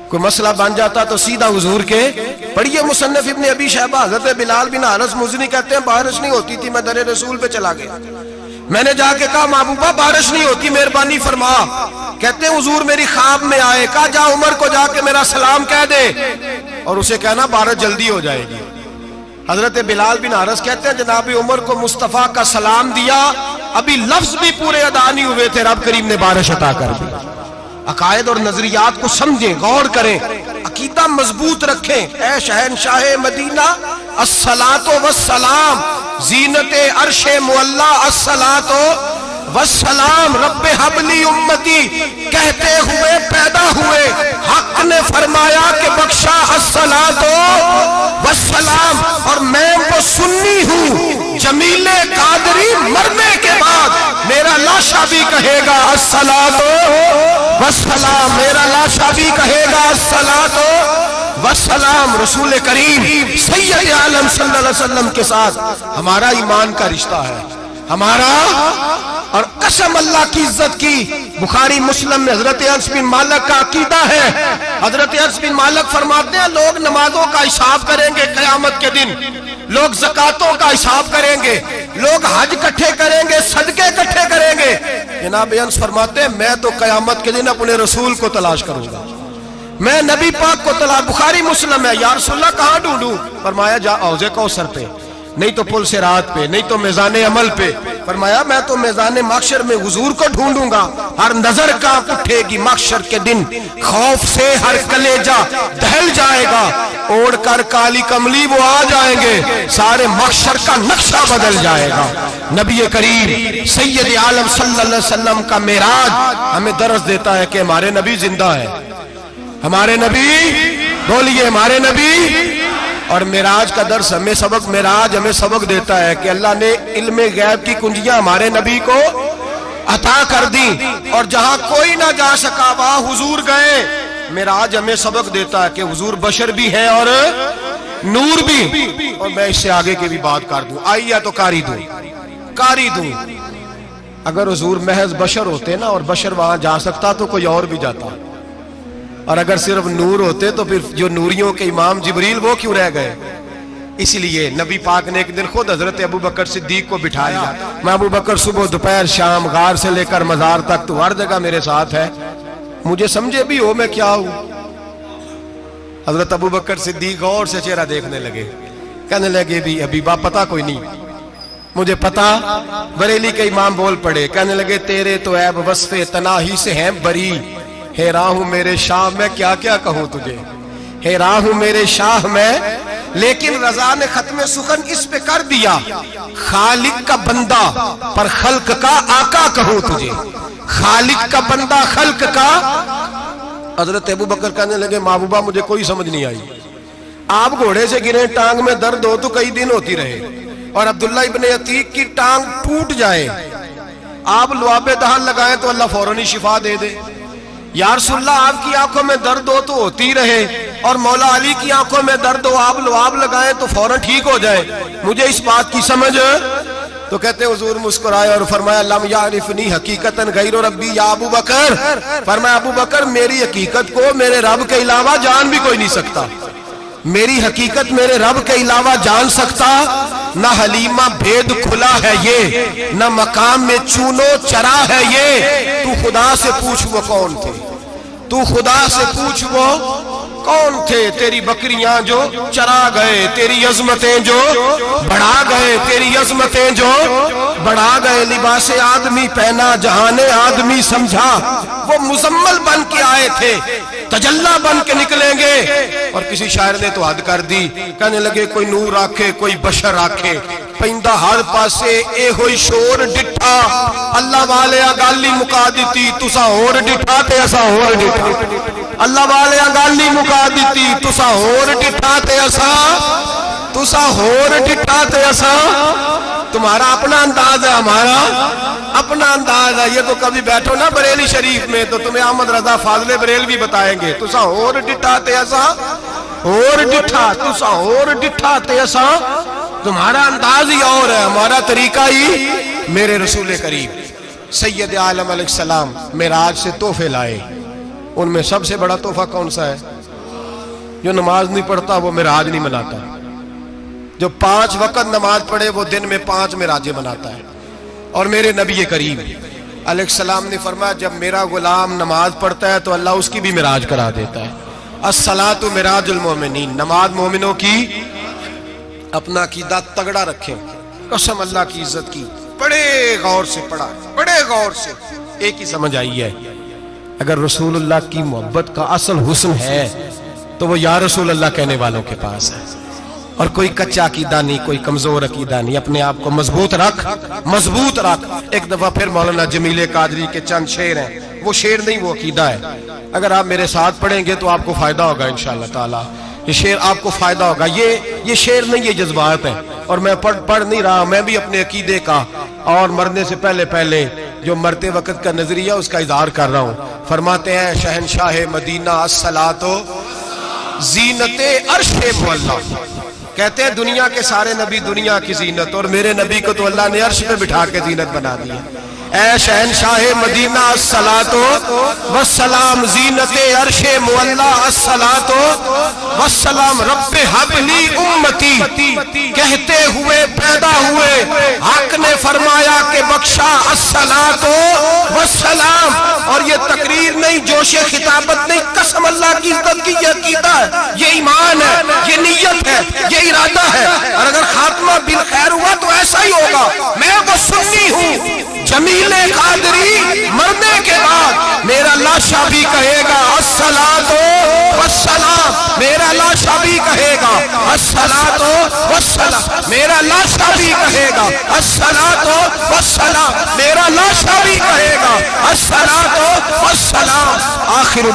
कोई मसला बन जाता तो सीधा हुजूर के पढ़िए मुसन्फ इब्ने अभी शहबा हज़रत बिलाल बिन हारस मुजनी कहते हैं, बारिश नहीं होती थी, मैं दर रसूल पे चला गया। मैंने जाके कहा, महबूबा, बारिश नहीं होती, मेहरबानी फरमा। कहते हैं, हुजूर मेरी ख्वाब में आए, कहा, जा उमर को जाके मेरा सलाम कह दे। और उसे कहना, बारिश जल्दी हो जाएगी। हज़रत बिलाल बिन हारस कहते हैं, जनाब उमर को मुस्तफ़ा का सलाम दिया। अभी लफ्ज भी पूरे अदा नहीं हुए थे, रब करीम ने बारिश अता कर दी। अकायद और नजरियात को समझें, गौर करें, अकीदा मज़बूत रखें। ए शहनशाह मदीना असला असलातो वसलाम जीनत अरश मुअल्ला असलातो वसलाम रब्बे हबली उम्मती, कहते हुए, पैदा हुए, हक जमीले कादरी मरने के बाद मेरा लाशा भी कहेगा असलातो वसलाम मेरा लाशा भी कहेगा असलातो वसलाम रसूल करीम, सैयद आलम सल्लल्लाहु के साथ। हमारा ईमान का रिश्ता है। हमारा और कसम अल्लाह की इज़्ज़त की, बुखारी, मुस्लिम में हज़रत अंस बिन मालक का अकीदा है। हज़रत अंस बिन मालक फरमाते हैं, लोग नमाजों का हिसाब करेंगे, कयामत के दिन। लोग जक़ातों का हिसाब करेंगे, लोग हज कट्ठे करेंगे, सदके कट्ठे करेंगे। जनाब अंस फरमाते मैं तो कयामत के दिन अपने रसूल को तलाश करूँगा। मैं नबी पाक को तलाश, बुखारी मुस्लिम है, यार सुल्ला कहाँ ढूंढू? फरमाया, जा, औजे कौसर पे। नहीं तो पुल से रात पे, नहीं तो मेजान अमल पे। फरमाया, मैं तो मेजान माक्षर में हुजूर को ढूंढूँगा। हर नज़र का उठेगी माक्षर के दिन। खौफ से हर कलेजा दहल जाएगा। ओढ़ कर काली कमली वो आ जाएँगे। सारे माक्षर का नक्शा बदल जाएगा। नबी करीम, सैयद आलम वसल्लम का मेराज हमें दरस देता है कि हमारे नबी ज़िंदा है। हमारे नबी, बोलिए, हमारे नबी और मेराज का दर्स हमें सबक, मेराज हमें सबक देता है कि अल्लाह ने इल्म गैब की कुंजियाँ हमारे नबी को अता कर दी और जहाँ कोई ना जा सका, वहाँ हुजूर गए। मेराज हमें सबक देता है कि हुजूर बशर भी है और नूर भी। और मैं इससे आगे की भी बात कर दूँ। आई या तो कारी दूँ। कारी दूँ। अगर हुजूर महज बशर होते ना और बशर वहाँ जा सकता तो कोई और भी जाता। और अगर सिर्फ़ नूर होते तो फिर जो नूरियों के इमाम जिबरील, वो क्यों रह गए? इसलिए नबी पाक ने एक दिन खुद हज़रत अबू बकर सिद्दीक को बिठाया। मैं अबू बकर सुबह दोपहर शाम गार से लेकर मजार तक तो हर जगह मेरे साथ है। मुझे समझे भी हो मैं क्या हूँ? हज़रत अबू बकर सिद्दीक और से चेहरा देखने लगे। कहने लगे भी, अभी बा पता कोई नहीं। मुझे पता, बरेली के इमाम बोल पड़े। कहने लगे, तेरे तो ऐब वस्फे तनाही से हैं बरी। हे राहू मेरे शाह, मैं क्या क्या कहूँ तुझे? हे राहू मेरे शाह, मैं लेकिन रजा ने खत्म सुखन इस पे कर दिया। खालिक का बंदा पर खल्क का आका कहूँ तुझे? खालिक का बंदा खल्क का हज़रत अबू बकर कहने लगे, महबूबा, मुझे कोई समझ नहीं आई। आप घोड़े से गिरे, टांग में दर्द हो तो कई दिन होती रहे। और अब्दुल्ला इबन अतीक की टांग टूट जाए। आप लुआबे दहन लगाए तो अल्लाह फ़ौरन ही शिफा दे दे। यारसुल्ला आपकी आँखों में दर्द हो तो होती रहे, और मौला अली की आँखों में दर्द हो, आप लुआब लगाए तो फ़ौरन ठीक हो जाए। मुझे इस बात की समझ? तो कहते हुजूर मुस्कुराए और फरमाया, लम यारिफनी हकीकतन गैर रब्बी, या अबू बकर। फरमाया, अबू बकर, मेरी हकीकत को मेरे रब के अलावा जान भी कोई नहीं सकता। मेरी हकीकत मेरे रब के अलावा जान सकता? न हलीमा भेद खुला है ये, न मकाम में चूनो चरा है ये। तू खुदा से पूछ, वो कौन थे? तू खुदा से पूछ वो कौन थे तेरी बकरियाँ जो चरा गए? तेरी अजमतें जो बढ़ा गए? तेरी अजमतें जो बढ़ा गए? लिबास आदमी पहना, जहाने आदमी समझा। वो मुजम्मल बन के आए थे। तजल्ला बन के निकलेंगे। और किसी शायर ने तो हद कर दी। कहने लगे, कोई नूर आखे, कोई बशर आखे। पैंदा हर पासे ए होई शोर डिठा। अल्लाह वाले गाली मुका दी तुसा होर डिठा ते असा होर डिठा। अल्लाह वाले गाली मुका दी तुसा होर डिठा ते असा तुसा होर डिठा ते असा तुम्हारा अपना अंदाज है हमारा अपना अंदाज है ये तो कभी बैठो ना बरेली शरीफ में तो तुम्हें अहमद रजा फाजले बरेल भी बताएँगे तुसा होर डिठा ते असा होर डिठा तुसा होर डिठा ते असा तुम्हारा अंदाज ही और है हमारा तरीका ही मेरे रसूल करीब सैयद आलम सलाम मेराज से तोहफे लाए उनमें सबसे बड़ा तोहफा कौन सा है? जो नमाज़ नहीं पढ़ता, वो मेराज नहीं मनाता। जो पाँच वक्त नमाज़ पढ़े, वो दिन में पाँच मेराजे मनाता है। और मेरे नबी करीब सलाम ने फरमाया, जब मेरा गुलाम नमाज़ पढ़ता है तो अल्लाह उसकी भी मिराज करा देता है। असला तो मिराजुल मोमिनीन नमाज़ मोमिनों की अपना कीदा तगड़ा रखें। कसम अल्लाह की इज़्ज़त की। बड़े गौर से पढ़ा, बड़े गौर से। एक ही समझ आई है। अगर रसूलुल्लाह की मोहब्बत का असल हुस्न है तो वो या रसूल अल्लाह कहने वालों के पास है। और कोई कच्चा अकीदा नहीं, कोई कमज़ोर अकीदा नहीं, अपने आप को मज़बूत रख मज़बूत रख। एक दफ़ा फिर मौलाना जमीले कादरी के चंद शेर हैं, वो शेर नहीं, वो अकीदा है। अगर आप मेरे साथ पढ़ेंगे तो आपको फ़ायदा होगा इन ताला। ये शेर आपको फ़ायदा होगा। ये ये शेर नहीं, ये जज्बात है। और मैं पढ़ पढ़ नहीं रहा, मैं भी अपने अकीदे का। और मरने से पहले पहले जो मरते वक्त का नज़रिया, उसका इजहार कर रहा हूँ। फरमाते हैं, शहनशाह मदीना असला तो जीनते अरशे मोल्ला कहते हैं, दुनिया के सारे नबी दुनिया की जीनत, और मेरे नबी को तो अल्लाह ने अर्श पे बिठा के जीनत बना दिया ऐ शहनशाह मदीना अस्सलातो, वस्सलाम जीनत अरशे मुअल्ला अस्सलातो, वस्सलाम रब्बे हबली उम्मती, कहते हुए, पैदा हुए, हक ने फरमाया कि बख्शा अस्सलातो, वस्सलाम। और ये तकरीर नहीं, जोशे खिताबत नहीं, कसम अल्लाह की इज़्ज़त की, ये अकीदा है, ये ईमान है, ये नीयत है, ये इरादा है। और अगर खात्मा बिल खैर हुआ तो ऐसा ही होगा। मैं वो सुन्नी हूँ जमीले कादरी मरने के बाद मेरा लाशा भी कहेगा असला तो वसलाम मेरा लाशा भी कहेगा असला तो वसलाम मेरा लाशा भी कहेगा असला तो वसलाम मेरा लाशा भी कहेगा असला तो वसलाम आखिर